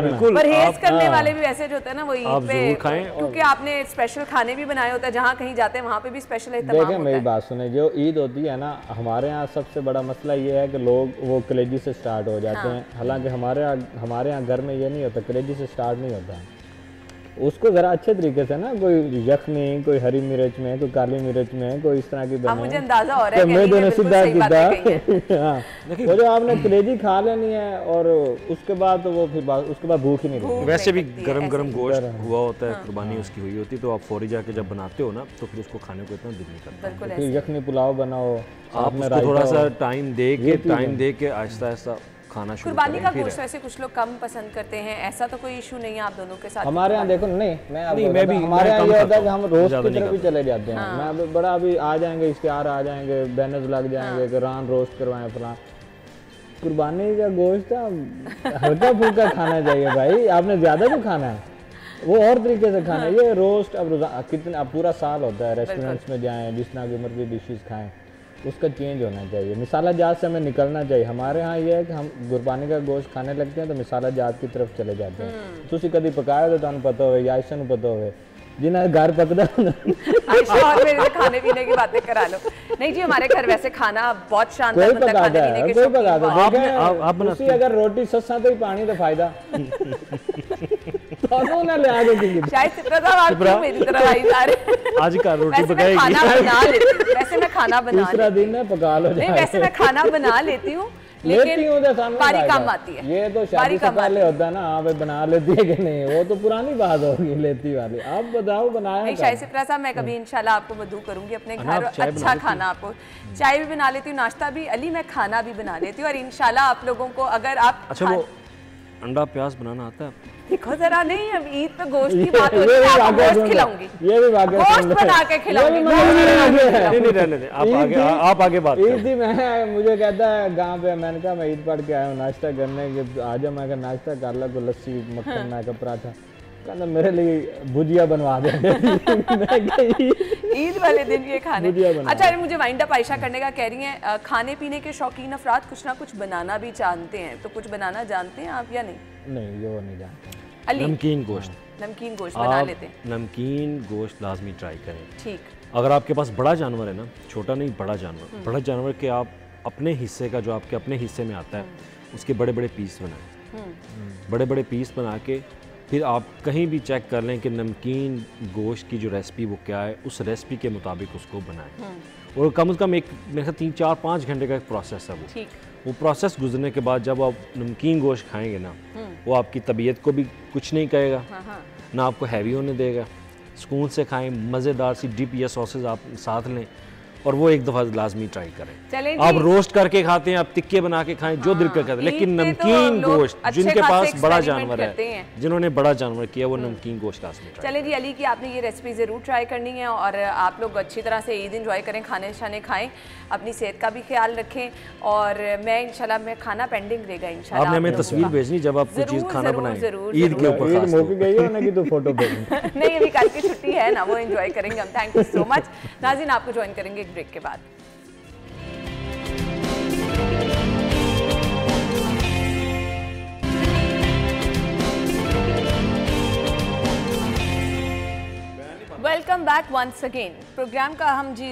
बिल्कुल। परहेज करने हाँ। वाले भी वैसे जो होते हैं ना वो ईद पे क्योंकि आपने स्पेशल खाने भी बनाए होते हैं जहाँ कहीं जाते हैं वहाँ पे भी स्पेशल देखें मेरी बात सुने जो ईद होती है ना हमारे यहाँ सबसे बड़ा मसला ये है कि लोग वो कलेजी से स्टार्ट हो जाते हाँ। हैं हालाँकि हमारे यहाँ हमारे यहाँ घर में ये नहीं होता कलेजी से स्टार्ट नहीं होता। उसको ज़रा अच्छे तरीके से ना कोई यखनी कोई हरी मिर्च में कोई काली मिर्च में कोई इस तरह की अब बने। मुझे अंदाज़ा हो रहा है तो मैं दोनों सीधा कही हैं। सीधा हाँ वो जो आपने कलेजी खा लेनी है और उसके बाद तो वो फिर उसके बाद भूख ही नहीं लगती। वैसे भी है, गरम गरम गोश्त हुआ होता है हाँ। कुर्बानी उसकी हुई होती है तो आप फौरी जाके जब बनाते हो ना तो फिर उसको खाने को इतना दिल नहीं करता। फिर यखनी पुलाव बनाओ साथ आप में उसको रायता थोड़ा सा टाइम दे के टाइम दे के आहिस्ता आहिस्ता खाना शुरू कुर्बानी का गोश्त वैसे कुछ लोग कम पसंद करते हैं ऐसा तो कोई इशू नहीं है आप दोनों के साथ हमारे यहाँ देखो नहीं मैं नहीं, मैं भी- हमारे यहाँ ये होता है कि हम रोज की तरफ़ भी चले जाते हैं। मैं अभी बड़ा अभी आ जाएँगे इश्तेहार आ जाएँगे बैनर्स लग जाएँगे कि रान रोस्ट करवाएँ फलां कुर्बानी का गोश्त हल्का फुल्का खाना चाहिए भाई आपने ज़्यादा भी खाना है? वो और तरीके से खाना है। ये रोस्ट अब कितना पूरा साल होता है रेस्टोरेंट्स में जाएँ जिस तरह की मर्ज़ी डिशेस खाएँ। उसका चेंज होना चाहिए। मिसाला जात से हमें निकलना चाहिए। हमारे यहाँ ये है कि हम गुरबानी का गोश्त खाने लगते हैं तो मिसाला जात की तरफ़ चले जाते हैं। हम्म। तो तुम कभी पकाया तो, तो तुम पता हो या ऐसा पता हो जिन्हें घर पकदा अच्छा, खाने पीने की बातें करा लो। नहीं जी हमारे घर वैसे खाना बहुत शानदार कोई अगर रोटी सस्ता तो ही पानी तो फ़ायदा। ना ले आगे की शायद चित्रा आप क्यों मेरी तरफ़ आई जा आज का रोटी वैसे खाना बना लेती वैसे मैं खाना बना तीसरा दिन है पका लो नहीं वैसे मैं खाना बना लेती हूँ लेकिन हूँ तो सामने बारी काम आती है ये तो शादी से पहले होता है ना हाँ भाई बना लेती है कि नहीं वो तो पुरानी बात होगी लेती वाली आप बताओ बनाया शाही सिप्रा साहब मैं कभी इंशाल्लाह आपको मधु करूँगी अपने घर अच्छा खाना आपको चाय भी बना लेती हूँ नाश्ता भी अली मैं खाना भी बना लेती हूँ और इंशाल्लाह आप लोगों को अगर आप अच्छा अंडा प्याज बनाना आता है। देखो जरा नहीं अब ईद पे गोश्त की बात हो रही है आपको गोश्त खिलाऊँगी। ये भी गोश्त बना के खिलाऊँगी, की के है। नहीं नहीं रहने दें आप आगे आप आगे बात ईद ही मैं मुझे कहता है गाँव पे मैंने कहा मैं ईद पढ़ के आया हूँ नाश्ता करने के आज मैं नाश्ता कर ला तो लस्सी मक्खन ना का पराठा। कहना मेरे लिए भुजिया बनवा दे। ईद वाले दिन ये खाने। अच्छा अरे मुझे वाइंड अप आयशा करने का कह रही हैं खाने पीने के शौकीन अफराद कुछ ना कुछ बनाना भी जानते हैं तो कुछ बनाना जानते हैं आप या नहीं? नहीं ये वो नहीं जानता अली। नमकीन गोश्त। नमकीन गोश्त बना लेते हैं। नमकीन गोश्त लाजमी ट्राई करें। ठीक। अगर आपके पास बड़ा जानवर है ना छोटा नहीं बड़ा जानवर। बड़ा जानवर के आप अपने हिस्से का जो आपके अपने हिस्से में आता है उसके बड़े बड़े पीस बनाएँ। बड़े बड़े पीस बना के फिर आप कहीं भी चेक कर लें कि नमकीन गोश्त की जो रेसिपी वो क्या है उस रेसिपी के मुताबिक उसको बनाएँ। और कम से कम एक मेरे ख्याल तीन चार पाँच घंटे का एक प्रोसेस है वो। वो प्रोसेस गुजरने के बाद जब आप नमकीन गोश्त खाएँगे ना वो आपकी तबीयत को भी कुछ नहीं कहेगा हाँ हाँ। ना आपको हैवी होने देगा। सुकून से खाएँ मज़ेदार सी डिप या सॉसेज आप साथ लें और वो एक दफ़ा लाजमी ट्राई करें। चलें आप रोस्ट करके खाते हैं आप टिक्के बना के खाएँ जो दिल का कहते हैं। लेकिन तो नमकीन गोश्त जिनके पास बड़ा जानवर है जिन्होंने बड़ा जानवर किया वो नमकीन गोश्त लाजमी चलें जी अली की आपने ये रेसिपी ज़रूर ट्राई करनी है और आप लोग अच्छी तरह से ईद इंजॉय करें खाने शाने खाएँ अपनी सेहत का भी ख्याल रखें और मैं इंशाल्लाह मैं खाना पेंडिंग रहेगा इंशाल्लाह। आपने हमें तस्वीर भेजनी जब आप कोई चीज़ खाना बनाएँ। ईद के ऊपर ईद खास मौके गई है ना कि तो फ़ोटो भेज। नहीं अभी कल की छुट्टी है ना वो एंजॉय करेंगे हम। थैंक यू सो मच नाजिन आपको ज्वाइन करेंगे एक ब्रेक के बाद। Welcome back once again programme का हम जी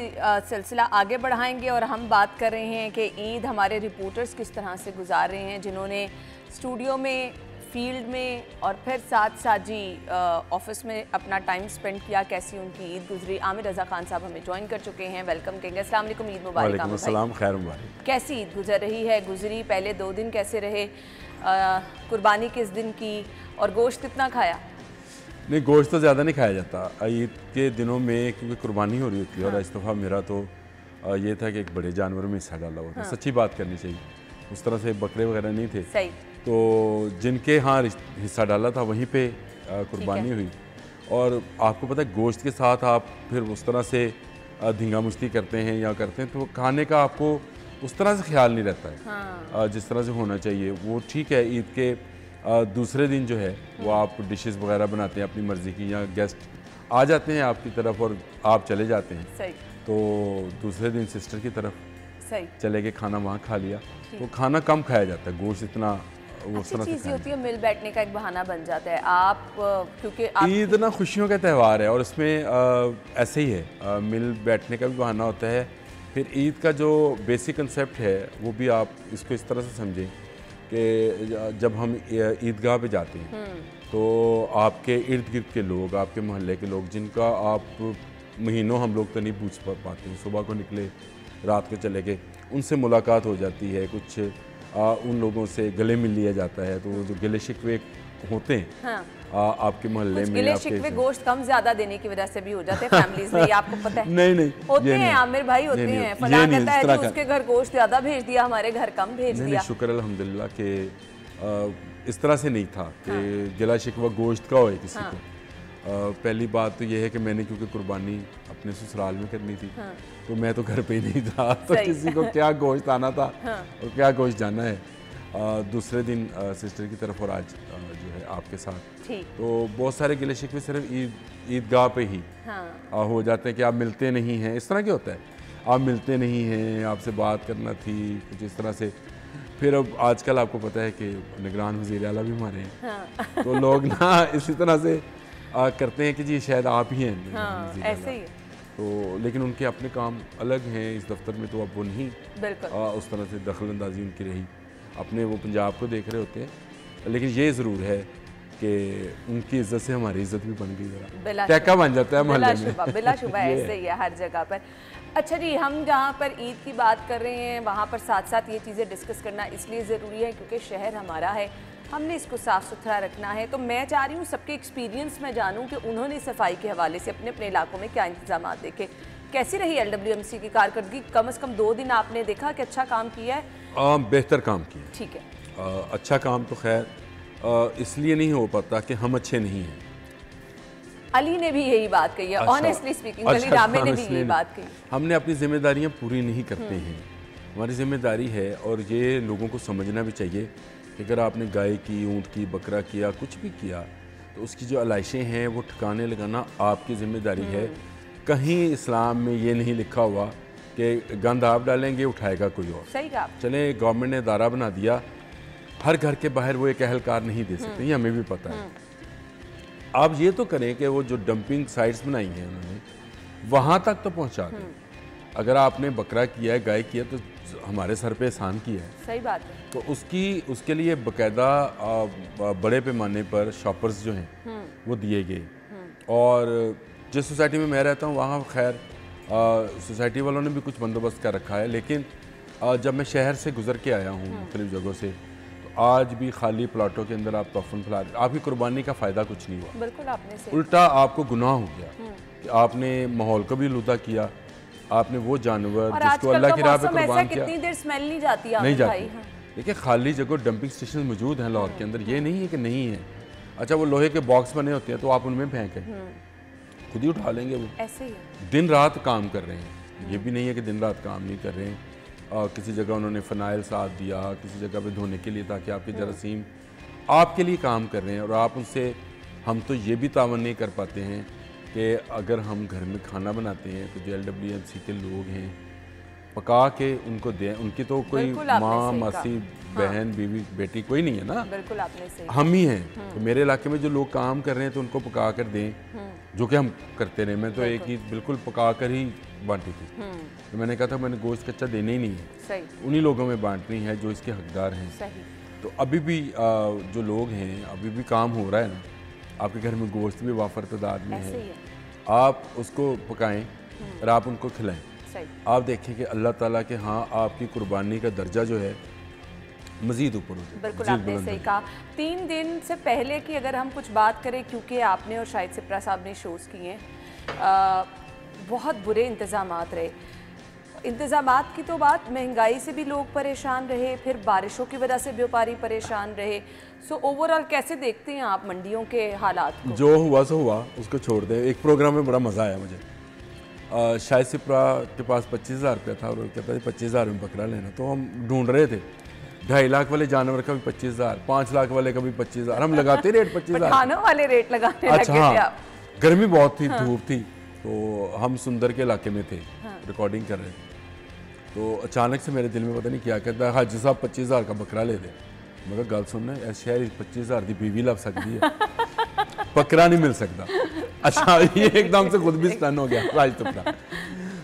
सिलसिला आगे बढ़ाएँगे और हम बात कर रहे हैं कि ईद हमारे रिपोर्टर्स किस तरह से गुजार रहे हैं, जिन्होंने स्टूडियो में फ़ील्ड में और फिर साथ साथ जी ऑफ़िस में अपना टाइम स्पेंड किया कैसी उनकी ईद गुजरी? आमिर रजा खान साहब हमें ज्वाइन कर चुके हैं। वेलकम कहेंगे। अस्सलाम वालेकुम ईद मुबारक खैर मुबारक। कैसी ईद गुजर रही है? गुजरी पहले दो दिन कैसे रहे? कुर्बानी किस दिन की? और गोश्त कितना खाया? नहीं गोश्त तो ज़्यादा नहीं खाया जाता। ईद के दिनों में क्योंकि कुर्बानी हो रही होती है और इस दफ़ा मेरा तो ये था कि एक बड़े जानवर में हिस्सा डाला हुआ था। सच्ची बात करनी चाहिए। उस तरह से बकरे वगैरह नहीं थे। सही। तो जिनके यहाँ हिस्सा डाला था वहीं पे कुर्बानी हुई। और आपको पता है गोश्त के साथ आप फिर उस तरह से धींगा मुश्ती करते हैं या करते हैं तो खाने का आपको उस तरह से ख्याल नहीं रहता है। हाँ। जिस तरह से होना चाहिए वो ठीक है ईद के दूसरे दिन जो है वो आप डिशेस वगैरह बनाते हैं अपनी मर्ज़ी की या गेस्ट आ जाते हैं आपकी तरफ़ और आप चले जाते हैं। सही। तो दूसरे दिन सिस्टर की तरफ़ सही। चले गए खाना वहाँ खा लिया। तो खाना कम खाया जाता है गोश्त इतना अच्छी चीज़ होती है मिल बैठने का एक बहाना बन जाता है। आप क्योंकि ईद ना खुशियों का त्यौहार है और उसमें ऐसे ही है आ, मिल बैठने का भी बहाना होता है। फिर ईद का जो बेसिक कंसेप्ट है वो भी आप इसको इस तरह से समझें कि जब हम ईदगाह पे जाते हैं हम्म। तो आपके इर्द गिर्द के लोग आपके मोहल्ले के लोग जिनका आप महीनों हम लोग तो नहीं पूछ पाते सुबह को निकले रात को चले गए उनसे मुलाकात हो जाती है कुछ आ, उन लोगों से गले मिल लिया जाता है तो जो गिले शिकवे होते हैं हाँ। आ, आपके मोहल्ले में गिले शिकवे गोश्त कम ज़्यादा देने की वजह से भी हो जाते हैं फैमिलीज़ में आपको पता है नहीं नहीं होते हैं आमिर भाई होते हैं फला कहता है कि उसके घर गोश्त ज़्यादा भेज दिया हमारे घर कम भेज दिया शुक्र अलहमदिल्ला के इस तरह से नहीं था कि हाँ। गिला शिकवा गोश्त का हो किसी हाँ। को पहली बात तो ये है कि मैंने क्योंकि कुर्बानी अपने ससुराल में करनी थी हाँ। तो मैं तो घर पे ही नहीं था तो किसी को क्या गोश्त आना था हाँ। और क्या गोश्त जाना है आ, दूसरे दिन आ, सिस्टर की तरफ़ और आज आ, जो है आपके साथ तो बहुत सारे गिले शिकवे सिर्फ़ ईद ईदगाह पे ही हाँ। हो जाते हैं कि आप मिलते नहीं हैं इस तरह क्या होता है आप मिलते नहीं हैं आपसे बात करना थी कुछ इस तरह से फिर अब आजकल आपको पता है कि निगरान वज़ीर अला भी हमारे हैं हाँ। तो लोग ना इसी तरह से आ, करते हैं कि जी शायद आप ही हैं। हाँ, ऐसे ही तो लेकिन उनके अपने काम अलग हैं इस दफ्तर में तो अब वो नहीं। आ, उस तरह से दखल अंदाजी उनकी रही। अपने वो पंजाब को देख रहे होते हैं। लेकिन ये ज़रूर है कि उनकी इज़्ज़त से हमारी इज़्ज़त भी बन गई जरा। टैका बन जाता है मोहल्ले में? बिला शुबा ऐसे ही है हर जगह पर। अच्छा जी हम जहाँ पर ईद की बात कर रहे हैं वहाँ पर साथ साथ ये चीज़ें डिस्कस करना इसलिए ज़रूरी है क्योंकि शहर हमारा है। हमने इसको साफ़ सुथरा रखना है। तो मैं चाह रही हूँ सबके एक्सपीरियंस में जानूँ कि उन्होंने सफ़ाई के हवाले से अपने अपने इलाकों में क्या इंतज़ाम देखे। कैसी रही एल डब्ल्यू एम सी की कारकर्दगी? कम अज़ कम दो दिन आपने देखा कि अच्छा काम किया है? बेहतर काम किया ठीक है। आ, अच्छा काम तो खैर इसलिए नहीं हो पाता कि हम अच्छे नहीं हैं। अली ने भी यही बात कही है। ऑनेस्टली स्पीकिंग अली रामे ने भी यही बात कही। हमने अपनी जिम्मेदारियाँ पूरी नहीं करते हम्म। हैं। हमारी ज़िम्मेदारी है और ये लोगों को समझना भी चाहिए कि अगर आपने गाय की ऊँट की बकरा किया कुछ भी किया तो उसकी जो अलाइशें हैं वो ठिकाने लगाना आपकी ज़िम्मेदारी है। हम्म। कहीं इस्लाम में ये नहीं लिखा हुआ कि गंद आप डालेंगे उठाएगा कोई और। सही कहा। चले गवर्नमेंट ने दारा बना दिया। हर घर के बाहर वो एक अहलकार नहीं दे सकते हम्म। ये हमें भी पता है। हम्म। आप ये तो करें कि वो जो डंपिंग साइट्स बनाई हैं उन्होंने वहाँ तक तो पहुँचा दें। अगर आपने बकरा किया है गाय किया तो हमारे सर पे एहसान किया है। सही बात है। तो उसकी उसके लिए बकायदा बड़े पैमाने पर शॉपर्स जो हैं हम्म। वो दिए गए। हम्म। और जिस सोसाइटी में मैं रहता हूँ वहाँ खैर सोसाइटी वालों ने भी कुछ बंदोबस्त कर रखा है। लेकिन आ, जब मैं शहर से गुजर के आया हूँ हम्म। मुख्तलिफ़ जगहों से तो आज भी खाली प्लाटों के अंदर आप तोफ़न फैला आपकी कुर्बानी का फ़ायदा कुछ नहीं हुआ। बिल्कुल आपने उल्टा आपको गुनाह हो गया कि आपने माहौल को भी लुदा किया आपने वो जानवर जिसको अल्लाह की राह पे कुर्बान किया। कितनी देर स्मेल नहीं जाती नहीं जाती। देखिए खाली जगह डंपिंग स्टेशन मौजूद हैं लाहौर के अंदर। ये नहीं है कि नहीं है। अच्छा वो लोहे के बॉक्स बने होते हैं तो आप उनमें फेंकें। हम्म। खुद ही उठा लेंगे वो। ऐसे ही दिन रात काम कर रहे हैं। ये भी नहीं है कि दिन रात काम नहीं कर रहे हैं। और किसी जगह उन्होंने फ़नाइल साथ दिया किसी जगह पे धोने के लिए ताकि आपके हम्म। जरासीम आपके लिए काम कर रहे हैं और आप उनसे हम तो ये भी तावन नहीं कर पाते हैं कि अगर हम घर में खाना बनाते हैं तो जो एल डब्ल्यू एम सी के लोग हैं पका के उनको दें। उनकी तो कोई माँ मासी हाँ। बहन बीवी बेटी कोई नहीं है ना? बिल्कुल आपने सही हम ही हैं। हम्म। तो मेरे इलाके में जो लोग काम कर रहे हैं तो उनको पका कर दें हम्म। जो कि हम करते रहे। मैं तो एक ही बिल्कुल पका कर ही बांटी थी। हम्म। तो मैंने कहा था मैंने गोश्त कच्चा देना ही नहीं है। उन्हीं लोगों में बांटनी है जो इसके हकदार हैं। तो अभी भी जो लोग हैं अभी भी काम हो रहा है ना आपके घर में गोश्त भी वाफर तादाद में है। आप उसको पकाएँ। और आप उनको खिलाएँ। आप देखें कि अल्लाह ताला के हाँ आपकी कुर्बानी का दर्जा जो है मजीद ऊपर बिल्कुल आपने सही कहा। तीन दिन से पहले की अगर हम कुछ बात करें क्योंकि आपने और शायद सिप्रा साहब ने शोज़ किए बहुत बुरे इंतज़ाम रहे। इंतज़ाम की तो बात महँगाई से भी लोग परेशान रहे फिर बारिशों की वजह से व्यापारी परेशान रहे। सो ओवरऑल कैसे देखते हैं आप मंडियों के हालात को? जो हुआ सो हुआ उसको छोड़ दे। एक प्रोग्राम में बड़ा मज़ा आया मुझे। शायद सिपरा के पास पच्चीस हज़ार रुपया था और कहता है पच्चीस हज़ार में बकरा लेना। तो हम ढूंढ रहे थे। ढाई लाख वाले जानवर का भी पच्चीस हज़ार पाँच लाख वाले का भी पच्चीस हज़ार। हम लगाते रेट पच्चीस हज़ार। वाले रेट लगाने अच्छा हाँ। गर्मी बहुत थी धूप थी। तो हम सुंदर के इलाके में थे। रिकॉर्डिंग कर रहे थे। तो अचानक से मेरे दिल में पता नहीं क्या कहता है हाजी साहब पच्चीस हज़ार का बकरा ले दे। मैं कहा गल सुनना है शहर पच्चीस हज़ार की बीवी लग सकती है। बकरा नहीं मिल सकता अच्छा ये एकदम से खुद भी स्टन हो गया राज तुपरा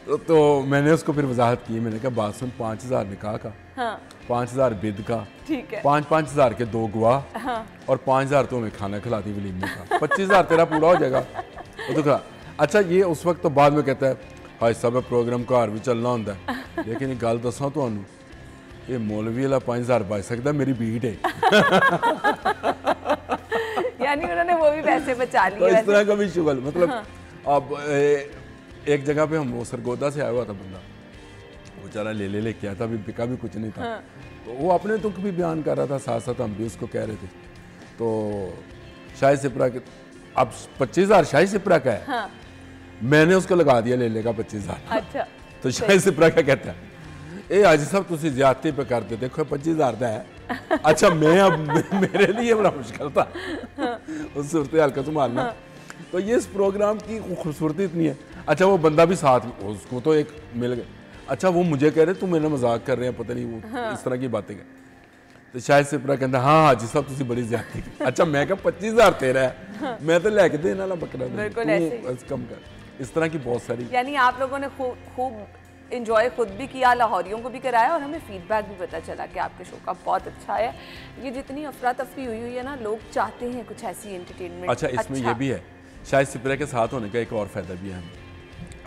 तो, तो मैंने उसको फिर वजाहत की मैंने कहा बात सुन पाँच हज़ार निकाह का हाँ। पाँच हज़ार बिद का ठीक है। पाँच पाँच हज़ार के दो गवाह और पाँच हज़ार तो हमें खाना खिलाती वलीमे का। पच्चीस हज़ार तेरा पूरा हो जाएगा। तो खा अच्छा ये उस वक्त तो बाद में कहता है हाय सब प्रोग्राम घर भी चलना होंगे लेकिन एक गल दसा ਤੁਹਾਨੂੰ ਇਹ ਮੌਲਵੀ ਵਾਲਾ 5000 ਬਚ ਸਕਦਾ ਮੇਰੀ ਬੀਟ है यानी उन्होंने वो भी पैसे बचा तो लिए इस वैसे तरह का भी शुगल मतलब अब ए, एक जगह पे हम वो सरगोदा से आया हुआ था बंदा वो बेचारा ले ले लेके आया था अभी बिका भी कुछ नहीं था तो वो अपने दुख भी बयान कर रहा था साथ साथ हम भी उसको कह रहे थे तो शाही सिपरा के अब पच्चीस हजार शाही सिपरा का है हाँ मैंने उसको लगा दिया ले लेगा पच्चीस हजार अच्छा तो शाही सिपरा क्या कहता है ਇਹ ਅੱਜ ਸਾਹਿਬ ਤੁਸੀਂ ਜ਼ਿਆਦਤੀ पे करते देखो 25000 ਦਾ है अच्छा मैं अब मेरे लिए बड़ा मुश्किल था उस सूरत हाल का संभालना तो ये इस प्रोग्राम की खूबसूरती इतनी है अच्छा वो बंदा भी साथ उसको तो एक मिल गया अच्छा वो मुझे कह रहे तू मेरा मजाक कर रहे हैं पता नहीं वो इस तरह की बातें कर तो शायद सिपरा कहता हाँ हाँ जी साहब तुम बड़ी ज्यादती की अच्छा मैं क्या पच्चीस हजार तेरा है मैं तो लैके देने वाला बकरा दे। बिल्कुल तू ऐसे ही। बस कम कर इस तरह की बहुत सारी यानी आप लोगों ने खूब खूब इंजॉय खुद भी किया लाहौरियों को भी कराया और हमें फीडबैक भी पता चला कि आपके शो का बहुत अच्छा है। ये जितनी अफरा तफरी हुई हुई है ना लोग चाहते हैं कुछ ऐसी एंटरटेनमेंट अच्छा इसमें ये भी है। शायद सिपरा के साथ होने का एक और फ़ायदा भी है हमें।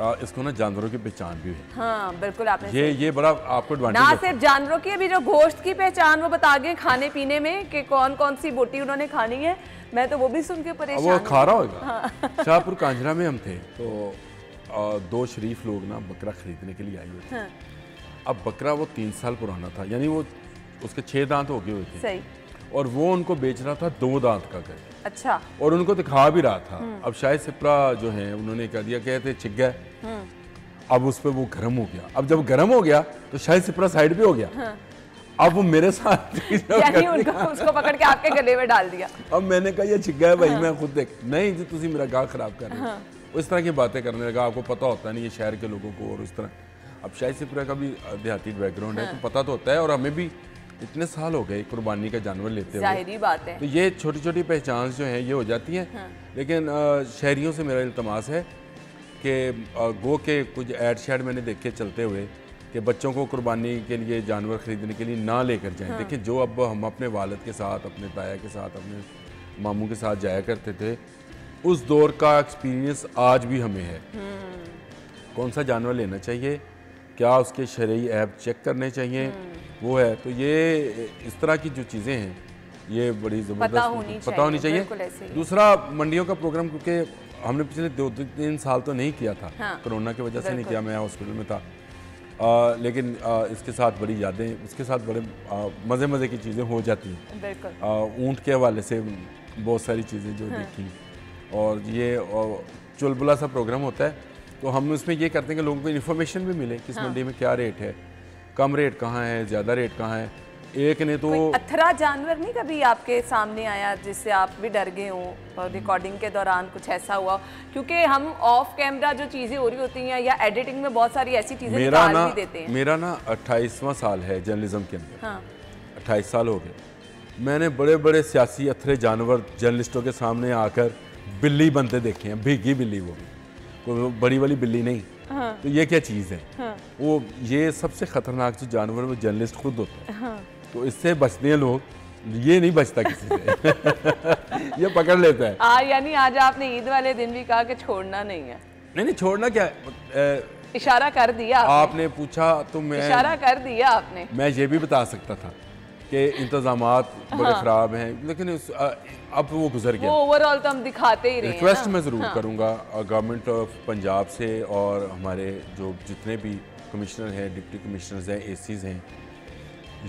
आ, इसको ना जानवरों की पहचान भी है। हाँ बिल्कुल आपने ये ये बड़ा आपको ना सिर्फ़ जानवरों की अभी जो गोश्त की पहचान वो बता गए खाने पीने में कि कौन कौन सी बोटी उन्होंने खानी है मैं तो वो भी सुन के परेशान वो खा रहा होगा? हाँ। शाहपुर कांजरा में हम थे तो आ, दो शरीफ लोग ना बकरा खरीदने के लिए आए हुए थे। हाँ, अब बकरा वो तीन साल पुराना था यानी वो उसके छह दांत हो गए हुए थे। सही। और वो उनको बेच रहा था दो दांत का करके। अच्छा। और उनको दिखा भी रहा था। अब शायद सिपरा जो है उन्होंने कह दिया कहते छिग गए अब उस पर वो गर्म हो गया। अब जब गर्म हो गया तो शायद सिपरा साइड पे हो गया। अब वो मेरे साथ यानी उनको उसको पकड़ के आपके गले में डाल दिया। अब मैंने कहा ये छिग गया भाई मैं खुद देख नहीं जी तुम मेरा गाह खराब कर रहे हो। वो इस तरह की बातें करने लगा। आपको पता होता नहीं ये शहर के लोगों को और इस तरह। अब शायद सिपरा का भी देहाती बैकग्राउंड है तो पता तो होता है और हमें भी इतने साल हो गए कुर्बानी का जानवर लेते हुए। ज़ाहिर बात है। तो ये छोटी छोटी पहचान जो हैं ये हो जाती हैं। लेकिन अ, शहरियों से मेरा इल्तमास है कि गो के कुछ ऐड शैड मैंने देखे चलते हुए कि बच्चों को कुर्बानी के लिए जानवर खरीदने के लिए ना लेकर जाएँ। हाँ। देखिए जो अब हम अपने वालद के साथ अपने ताया के साथ अपने मामू के साथ जाया करते थे उस दौर का एक्सपीरियंस आज भी हमें है। कौन सा जानवर लेना चाहिए? क्या उसके शरीय ऐप चेक करने चाहिए? वो है। तो ये इस तरह की जो चीज़ें हैं ये बड़ी ज़बरदस्त होनी पता होनी चाहिए, दूसरा मंडियों का प्रोग्राम क्योंकि हमने पिछले दो तीन साल तो नहीं किया था। हाँ, कोरोना की वजह से नहीं किया मैं हॉस्पिटल में था। आ, लेकिन आ, इसके साथ बड़ी यादें इसके साथ बड़े मज़े मज़े की चीज़ें हो जाती हैं। ऊँट के हवाले से बहुत सारी चीज़ें जो देखी। और ये चुलबुला सा प्रोग्राम होता है। तो हम उसमें ये करते हैं कि लोगों को इन्फॉर्मेशन भी मिले किस हाँ। मंडी में क्या रेट है। कम रेट कहाँ है ज़्यादा रेट कहाँ है? एक ने तो अथरा जानवर नहीं कभी आपके सामने आया जिससे आप भी डर गए हों? और रिकॉर्डिंग के दौरान कुछ ऐसा हुआ? क्योंकि हम ऑफ़ कैमरा जो चीज़ें हो रही होती हैं या एडिटिंग में बहुत सारी ऐसी चीज़ें मेरा ना भी देते हैं। मेरा ना अट्ठाईसवां साल है जर्नलिज्म के अंदर। हाँ। अट्ठाईस साल हो गए। मैंने बड़े बड़े सियासी अथरे जानवर जर्नलिस्टों के सामने आकर बिल्ली बनते देखे हैं। भीगी बिल्ली वो भी। कोई बड़ी वाली बिल्ली नहीं। तो ये क्या चीज़ है? वो ये सबसे खतरनाक जो जानवर वो जर्नलिस्ट खुद होता है। तो इससे बचते हैं लोग ये नहीं बचता किसी से। ये पकड़ लेता है। आ, यानी आज आपने ईद वाले दिन भी कहा कि छोड़ना नहीं है। नहीं नहीं छोड़ना क्या? है इशारा कर दिया आपने। आपने पूछा तो मैं इशारा कर दिया आपने। मैं ये भी बता सकता था। कि इंतज़ाम बड़े हाँ। ख़राब हैं लेकिन उस, अ, अब वो गुजर गया ओवरऑल तो हम दिखाते ही रहे रिक्वेस्ट। मैं ज़रूर हाँ। करूँगा गवर्नमेंट ऑफ़ पंजाब से और हमारे जो जितने भी कमिश्नर हैं डिप्टी कमिश्नर्स हैं एसीज हैं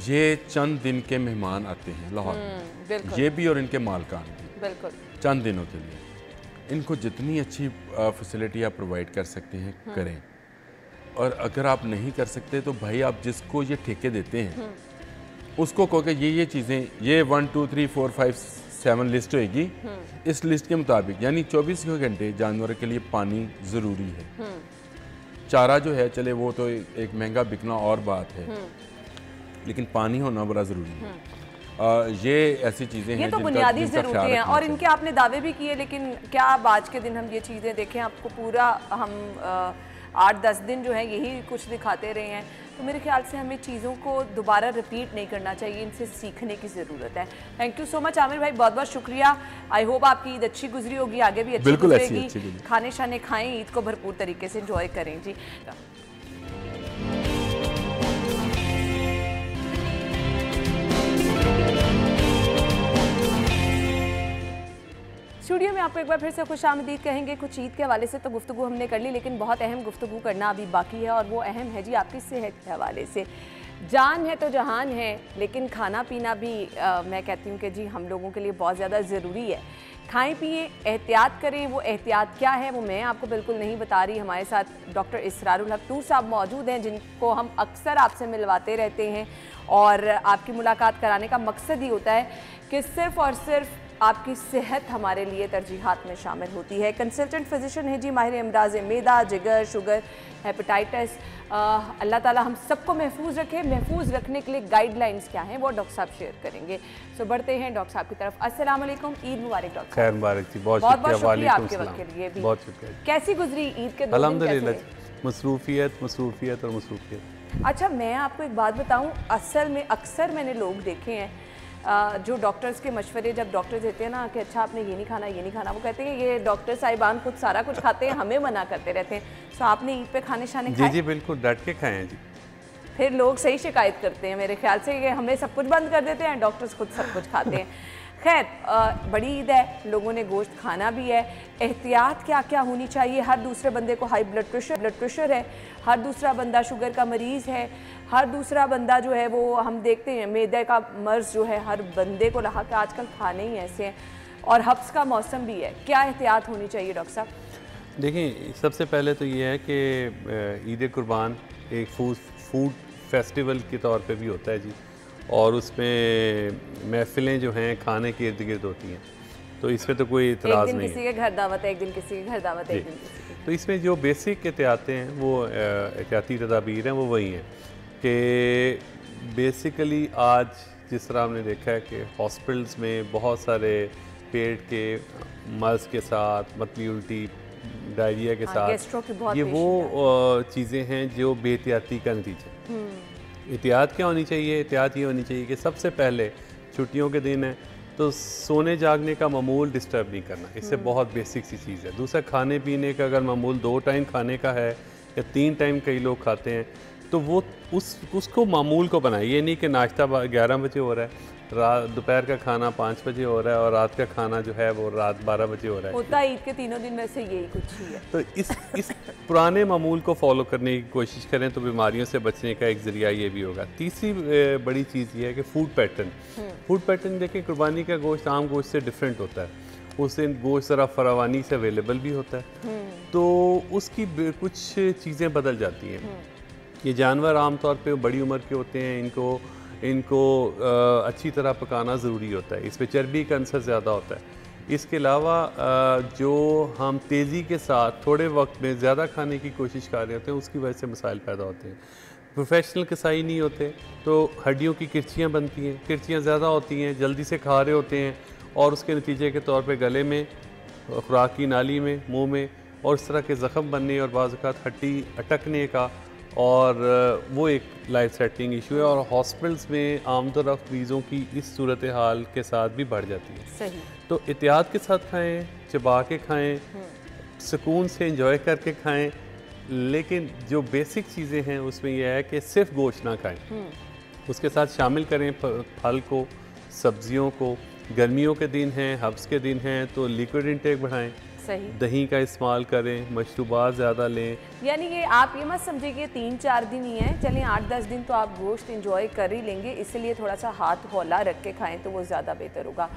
ये चंद दिन के मेहमान आते हैं लाहौर हम्म, ये भी और इनके मालकान भी बिल्कुल चंद दिनों के लिए इनको जितनी अच्छी फैसिलिटी आप प्रोवाइड कर सकते हैं हाँ। करें और अगर आप नहीं कर सकते तो भाई आप जिसको ये ठेके देते हैं हाँ। उसको कहो कि ये ये चीज़ें ये one two three four five seven list होएगी। हाँ। इस लिस्ट के मुताबिक यानी चौबीस घंटे जानवर के लिए पानी ज़रूरी है। चारा जो है चले वो तो एक महँगा बिकना और बात है। लेकिन पानी होना बड़ा ज़रूरी है। आ, ये ऐसी चीज़ें हैं ये तो बुनियादी ज़रूरतें हैं और इनके आपने दावे भी किए लेकिन क्या अब आज के दिन हम ये चीज़ें देखें आपको पूरा हम आठ दस दिन जो है यही कुछ दिखाते रहे हैं। तो मेरे ख्याल से हमें चीज़ों को दोबारा रिपीट नहीं करना चाहिए इनसे सीखने की ज़रूरत है। Thank you so much Aamir भाई बहुत बहुत शुक्रिया। आई होप आपकी ईद अच्छी गुजरी होगी आगे भी अच्छी गुजरेगी। खाने शाने खाएँ ईद को भरपूर तरीके से इन्जॉय करें जी। स्टूडियो में आपको एक बार फिर से खुश आमदीद कहेंगे कुछ ईद के हवाले से तो गुफ्तु हमने कर ली लेकिन बहुत अहम गुफ्तु करना अभी बाकी है और वो अहम है जी आपकी सेहत के हवाले से। जान है तो जहान है लेकिन खाना पीना भी आ, मैं कहती हूँ कि जी हम लोगों के लिए बहुत ज़्यादा ज़रूरी है। खाएँ पिए एहतियात करें वो एहतियात क्या है वो मैं आपको बिल्कुल नहीं बता रही। हमारे साथ डॉक्टर इसरारुल हक टूर साहब मौजूद हैं जिनको हम अक्सर आपसे मिलवाते रहते हैं और आपकी मुलाकात कराने का मकसद ही होता है कि सिर्फ़ और सिर्फ़ आपकी सेहत हमारे लिए तरजीहत में शामिल होती है। कंसल्टेंट फिजिशियन है जी माहिर अमराज मैदा जिगर शुगर हेपेटाइटिस। अल्लाह ताला हम सबको महफूज रखे। महफूज रखने के लिए गाइडलाइंस क्या हैं वो डॉक्टर साहब शेयर करेंगे। सो बढ़ते हैं डॉक्टर साहब की तरफ़। अस्सलाम वालेकुम ईद मुबारक डॉक्टर खैर मुबारक जी बहुत बहुत बहुत शुक्रिया आपके वक्त के लिए भी। बहुत शुक्रिया कैसी गुजरी ईद के मसरूफियत मसरूफियत और मसरूफियत। अच्छा मैं आपको एक बात बताऊँ असल में अक्सर मैंने लोग देखे हैं जो डॉक्टर्स के मशवरे जब डॉक्टर देते हैं ना कि अच्छा आपने ये नहीं खाना ये नहीं खाना वो कहते हैं ये डॉक्टर साहिबान खुद सारा कुछ खाते हैं हमें मना करते रहते हैं। सो आपने ईद पे खाने शाने जी जी बिल्कुल डट के खाएँ जी। फिर लोग सही शिकायत करते हैं मेरे ख्याल से ये हमें सब कुछ बंद कर देते हैं डॉक्टर्स खुद सब कुछ खाते हैं। खैर बड़ी ईद है लोगों ने गोश्त खाना भी है। एहतियात क्या क्या होनी चाहिए? हर दूसरे बंदे को high blood pressure blood pressure है। हर दूसरा बंदा शुगर का मरीज़ है। हर दूसरा बंदा जो है वो हम देखते हैं मैदे का मर्ज जो है हर बंदे को रहा कि आजकल खाने ही ऐसे हैं। और हब्स का मौसम भी है। क्या एहतियात होनी चाहिए डॉक्टर साहब? देखिए सबसे पहले तो ये है कि ईद कुर्बान एक फ़ूड फ़ूड फेस्टिवल के तौर पे भी होता है जी। और उसमें महफिलें जो हैं खाने के इर्द गिर्द होती हैं। तो इस पर तो कोई इतराज़ नहीं किसी के घर दावत है एक दिन किसी के घर दावत है एक दिन तो इसमें जो बेसिक एहतियातें हैं वो एहतियाती तदाबीर हैं वो वही हैं। कि बेसिकली आज जिस तरह हमने देखा है कि हॉस्पिटल्स में बहुत सारे पेट के मर्ज के साथ मतली उल्टी डायरिया के हाँ, साथ ये वो चीज़ें हैं जो बेहतियाती का नतीजा एहतियात क्या होनी चाहिए? एहतियात ये होनी चाहिए कि सबसे पहले छुट्टियों के दिन है तो सोने जागने का मामूल डिस्टर्ब नहीं करना इससे बहुत बेसिक सी चीज़ है। दूसरा खाने पीने का अगर मामूल दो टाइम खाने का है या तीन टाइम कई लोग खाते हैं तो वो उस उसको मामूल को बनाए। ये नहीं कि नाश्ता ग्यारह बजे हो रहा है रात दोपहर का खाना पाँच बजे हो रहा है और रात का खाना जो है वो रात बारह बजे हो रहा है। होता है ईद के तीनों दिन में से यही कुछ ही है। तो इस इस पुराने मामूल को फॉलो करने की कोशिश करें तो बीमारियों से बचने का एक ज़रिया ये भी होगा। तीसरी बड़ी चीज़ ये है कि फ़ूड पैटर्न फ़ूड पैटर्न देखें कुर्बानी का गोश्त आम गोश्त से डिफरेंट होता है। उस दिन गोश्त ज़रा फरावानी से अवेलेबल भी होता है। तो उसकी कुछ चीज़ें बदल जाती हैं। ये जानवर आमतौर पे बड़ी उम्र के होते हैं इनको इनको अ, अच्छी तरह पकाना ज़रूरी होता है। इस पर चर्बी का अंसर ज़्यादा होता है। इसके अलावा जो हम तेज़ी के साथ थोड़े वक्त में ज़्यादा खाने की कोशिश कर रहे होते हैं उसकी वजह से मसाइल पैदा होते हैं। प्रोफेशनल कसाई नहीं होते तो हड्डियों की किरचियाँ बनती हैं। किरचियाँ ज़्यादा होती हैं जल्दी से खा रहे होते हैं और उसके नतीजे के तौर पे गले में खुराक की नाली में मुँह में और इस तरह के ज़ख़म बनने और बाज़ अवत हड्डी अटकने का और वो एक लाइफ सेटिंग इशू है और हॉस्पिटल्स में आमदोरफ्त मरीज़ों की इस सूरत हाल के साथ भी बढ़ जाती है। सही। तो एहतियात के साथ खाएँ चबा के खाएँ सुकून से इंजॉय करके खाएँ लेकिन जो बेसिक चीज़ें हैं उसमें यह है कि सिर्फ़ गोश्त ना खाएँ। उसके साथ शामिल करें फल को सब्जियों को। गर्मियों के दिन हैं हब्स के दिन हैं तो लिक्विड इंटेक बढ़ाएँ। सही। दही का इस्तेमाल करें मशरूबा ज़्यादा लें। यानी ये आप ये मत समझे कि तीन चार दिन ही है चलिए आठ दस दिन तो आप गोश्त इंजॉय कर ही लेंगे इसलिए थोड़ा सा हाथ हौला रख के खाएँ तो वो ज़्यादा बेहतर होगा।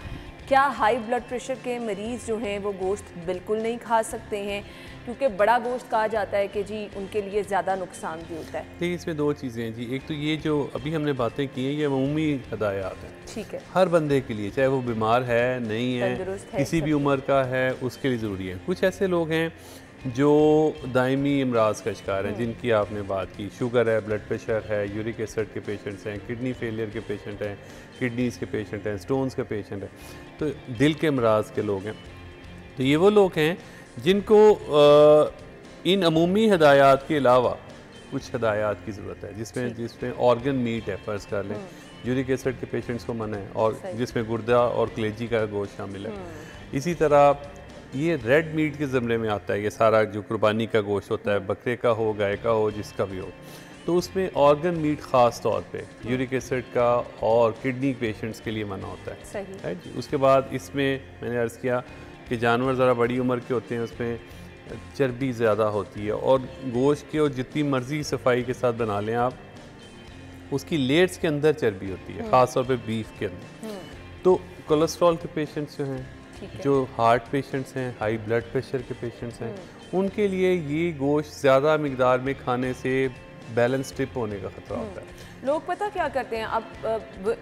क्या हाई ब्लड प्रेशर के मरीज़ जो हैं वो गोश्त बिल्कुल नहीं खा सकते हैं? क्योंकि बड़ा गोश्त कहा जाता है कि जी उनके लिए ज़्यादा नुकसान भी होता है। देखिए इसमें दो चीज़ें हैं जी। एक तो ये जो अभी हमने बातें की हैं ये अमूमी हदायात हैं। ठीक है। हर बंदे के लिए चाहे वो बीमार है नहीं है है, किसी भी उम्र का है उसके लिए ज़रूरी है। कुछ ऐसे लोग हैं जो दायमी अमराज का शिकार हैं जिनकी आपने बात की। शुगर है ब्लड प्रेशर है यूरिक एसिड के पेशेंट्स हैं किडनी फेलियर के पेशेंट हैं किडनीज़ के पेशेंट हैं स्टोन्स के पेशेंट हैं। तो दिल के अमराज के लोग हैं। तो ये वो लोग हैं जिनको आ, इन अमूमी हदायत के अलावा कुछ हदायत की ज़रूरत है जिसमें जिसमें ऑर्गन मीट है फ़र्ज़ कर लें। यूरिक एसिड के पेशेंट्स को मना है और जिसमें गुर्दा और कलेजी का गोश्त शामिल है। इसी तरह ये रेड मीट के ज़मरे में आता है ये सारा जो कुर्बानी का गोश्त होता है बकरे का हो गाय का हो जिसका भी हो। तो उसमें ऑर्गन मीट ख़ास तौर पे यूरिक एसिड का और किडनी पेशेंट्स के लिए मना होता है। सही। है जी उसके बाद इसमें मैंने अर्ज़ किया कि जानवर ज़रा बड़ी उम्र के होते हैं उसमें चर्बी ज़्यादा होती है और गोश्त के और जितनी मर्ज़ी सफ़ाई के साथ बना लें आप उसकी लेट्स के अंदर चर्बी होती है ख़ास तौर पे बीफ के अंदर। तो कोलेस्ट्रॉल के पेशेंट्स जो हैं जो हार्ट पेशेंट्स हैं हाई ब्लड प्रेशर के पेशेंट्स हैं उनके लिए ये गोश्त ज़्यादा मकदार में खाने से बैलेंस ट्रिप होने का ख़तरा होता है। लोग पता क्या करते हैं? अब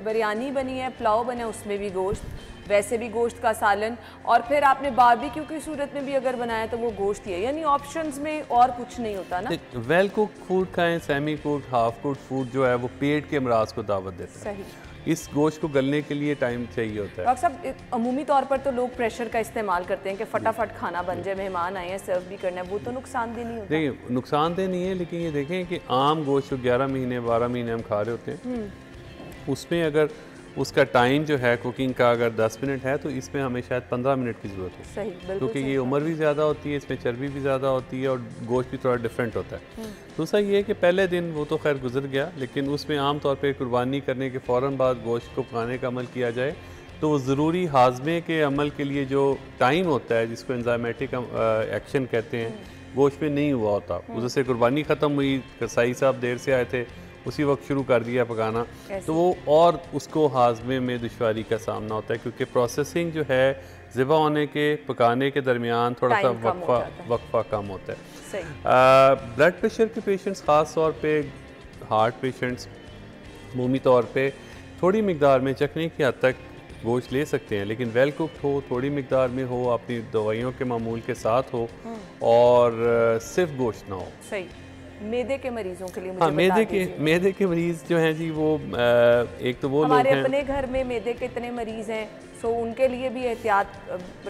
बिरयानी बनी है पुलाव बना है उसमें भी गोश्त वैसे भी गोश्त का सालन और फिर आपने बारबेक्यू की सूरत में भी अगर बनाया तो वो गोश्त ही है। यानी ऑप्शंस में और कुछ नहीं होता ना? वेल कुक फ़ूड खाएँ semi cook half cook food जो है वो पेट के अमराज को दावत देता है। सही। इस गोश्त को गलने के लिए टाइम चाहिए होता है डॉक्टर साहब अमूमी तौर पर तो लोग प्रेशर का इस्तेमाल करते हैं कि फटाफट खाना बन जाए मेहमान आए हैं सर्व भी करना है वो तो नुकसानदेह नहीं होता देखिए नुकसानदेह नहीं है लेकिन ये देखें कि आम गोश्त जो ग्यारह महीने बारह महीने हम खा रहे होते हैं हम्म। उसमें अगर उसका टाइम जो है कुकिंग का अगर 10 मिनट है तो इसमें हमें शायद 15 मिनट की ज़रूरत है सही क्योंकि ये उम्र भी ज़्यादा होती है इसमें चर्बी भी ज़्यादा होती है और गोश्त भी थोड़ा डिफरेंट होता है हम्म। दूसरा ये है कि पहले दिन वो तो खैर गुजर गया लेकिन उसमें आम तौर पर कुर्बानी करने के फ़ौर बाद गोश्त को पकाने का अमल किया जाए तो वो ज़रूरी हाजमे के अमल के लिए जो टाइम होता है जिसको एंजामेटिक एक्शन कहते हैं हम्म। गोश्त में नहीं हुआ होता हम्म। उससे कुर्बानी ख़त्म हुई कसाई साहब देर से आए थे उसी वक्त शुरू कर दिया पकाना। तो वो और उसको हाजमे में दुशारी का सामना होता है क्योंकि प्रोसेसिंग जो है ज़िबा होने के पकाने के दरमियान थोड़ा सा वक्फा वक्फा कम होता है। ब्लड प्रेशर के पेशेंट्स ख़ास तौर पर हार्ट पेशेंट्स मूमी तौर पर थोड़ी मकदार में चखने की हद तक गोश्त ले सकते हैं लेकिन वेल कुकड हो थोड़ी मकदार में हो अपनी दवाइयों के मामूल के साथ हो हम्म। और सिर्फ़ गोश्त ना हो। सही। मेदे के मरीजों के लिए मुझे हाँ मेदे के मेदे के मरीज़ जो हैं जी वो आ, एक तो वो हमारे लोग अपने घर में मेदे के इतने मरीज़ हैं सो उनके लिए भी एहतियात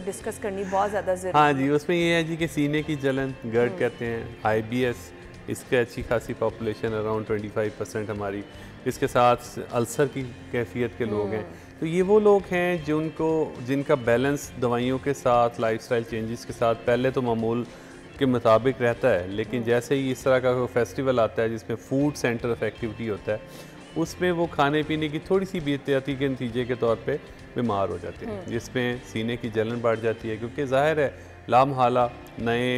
डिस्कस करनी बहुत ज़्यादा ज़रूरी हाँ जी उसमें ये है जी कि सीने की जलन गर्ड हम्म। कहते हैं आई बी एस इसके अच्छी खासी population around twenty five percent हमारी इसके साथ अल्सर की कैफियत के लोग हैं हम्म। तो ये वो लोग हैं जिनको जिनका बैलेंस दवाइयों के साथ लाइफस्टाइल चेंजेस के साथ पहले तो मामूल के मुताबिक रहता है लेकिन जैसे ही इस तरह का कोई फेस्टिवल आता है जिसमें फ़ूड सेंटर ऑफ़ एक्टिविटी होता है उसमें वो खाने पीने की थोड़ी सी बेहतियाती के नतीजे के तौर पे बीमार हो जाते हैं हम्म। जिसमें सीने की जलन बढ़ जाती है क्योंकि ज़ाहिर है लाम हाला नए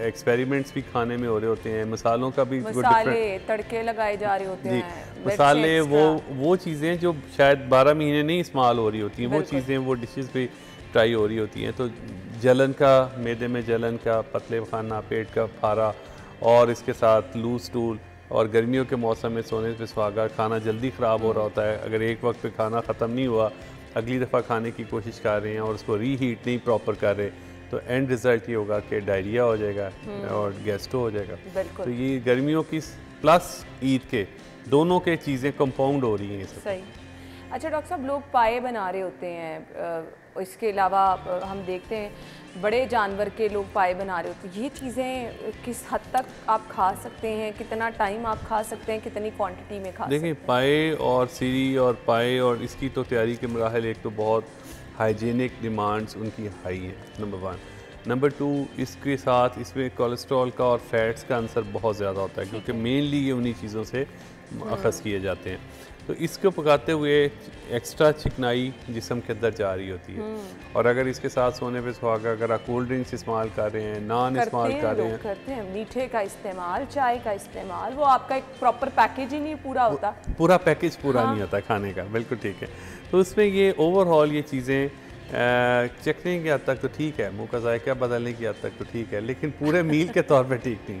एक्सपेरिमेंट्स भी खाने में हो रहे होते हैं मसालों का भी मसाले तड़के लगाए जा रहे होते हैं मसाले वो वो चीज़ें जो शायद बारह महीने नहीं इस्तेमाल हो रही होती हैं वो चीज़ें वो डिशेस भी ट्राई हो रही होती हैं तो जलन का मैदे में जलन का पतले खाना पेट का फारा और इसके साथ लूज टूल और गर्मियों के मौसम में सोने पे सुहागा खाना जल्दी ख़राब हो रहा होता है। अगर एक वक्त पे खाना ख़त्म नहीं हुआ अगली दफ़ा खाने की कोशिश कर रहे हैं और उसको रीहीट नहीं प्रॉपर कर रहे तो एंड रिज़ल्ट ये होगा कि डायरिया हो जाएगा हम्म। और गैस्ट्रो हो जाएगा। तो ये गर्मियों की प्लस ईद के दोनों के चीज़ें कंपाउंड हो रही हैं सही। अच्छा डॉक्टर साहब लोग पाए बना रहे होते हैं इसके अलावा हम देखते हैं बड़े जानवर के लोग पाए बना रहे होते हैं। ये चीज़ें किस हद तक आप खा सकते हैं कितना टाइम आप खा सकते हैं कितनी क्वांटिटी में खा देखिए पाए और सीरी और पाए और इसकी तो तैयारी के मराहल एक तो बहुत हाइजीनिक डिमांड्स उनकी हाई है नंबर वन नंबर टू इसके साथ इसमें कोलेस्ट्रॉल का और फैट्स का आंसर बहुत ज़्यादा होता है क्योंकि मेनली ये उन्हीं चीज़ों से अखज़ किए जाते हैं। तो इसको पकाते हुए एक्स्ट्रा चिकनाई जिसम के अंदर जा रही होती है। हम्म। और अगर इसके साथ सोने पे सुहागा अगर आप कोल्ड ड्रिंक्स इस्तेमाल कर रहे हैं नान इस्तेमाल कर रहे हैं। करते हैं। मीठे का इस्तेमाल चाय का इस्तेमाल वो आपका एक प्रॉपर पैकेज ही नहीं पूरा होता। पूरा पैकेज पूरा हाँ। नहीं होता खाने का बिल्कुल ठीक है। तो उसमें ये ओवरऑल ये चीज़ें चखने की हद तक तो ठीक है। मुँह का जायका बदलने की हद तक तो ठीक है, लेकिन पूरे मील के तौर पे ठीक नहीं।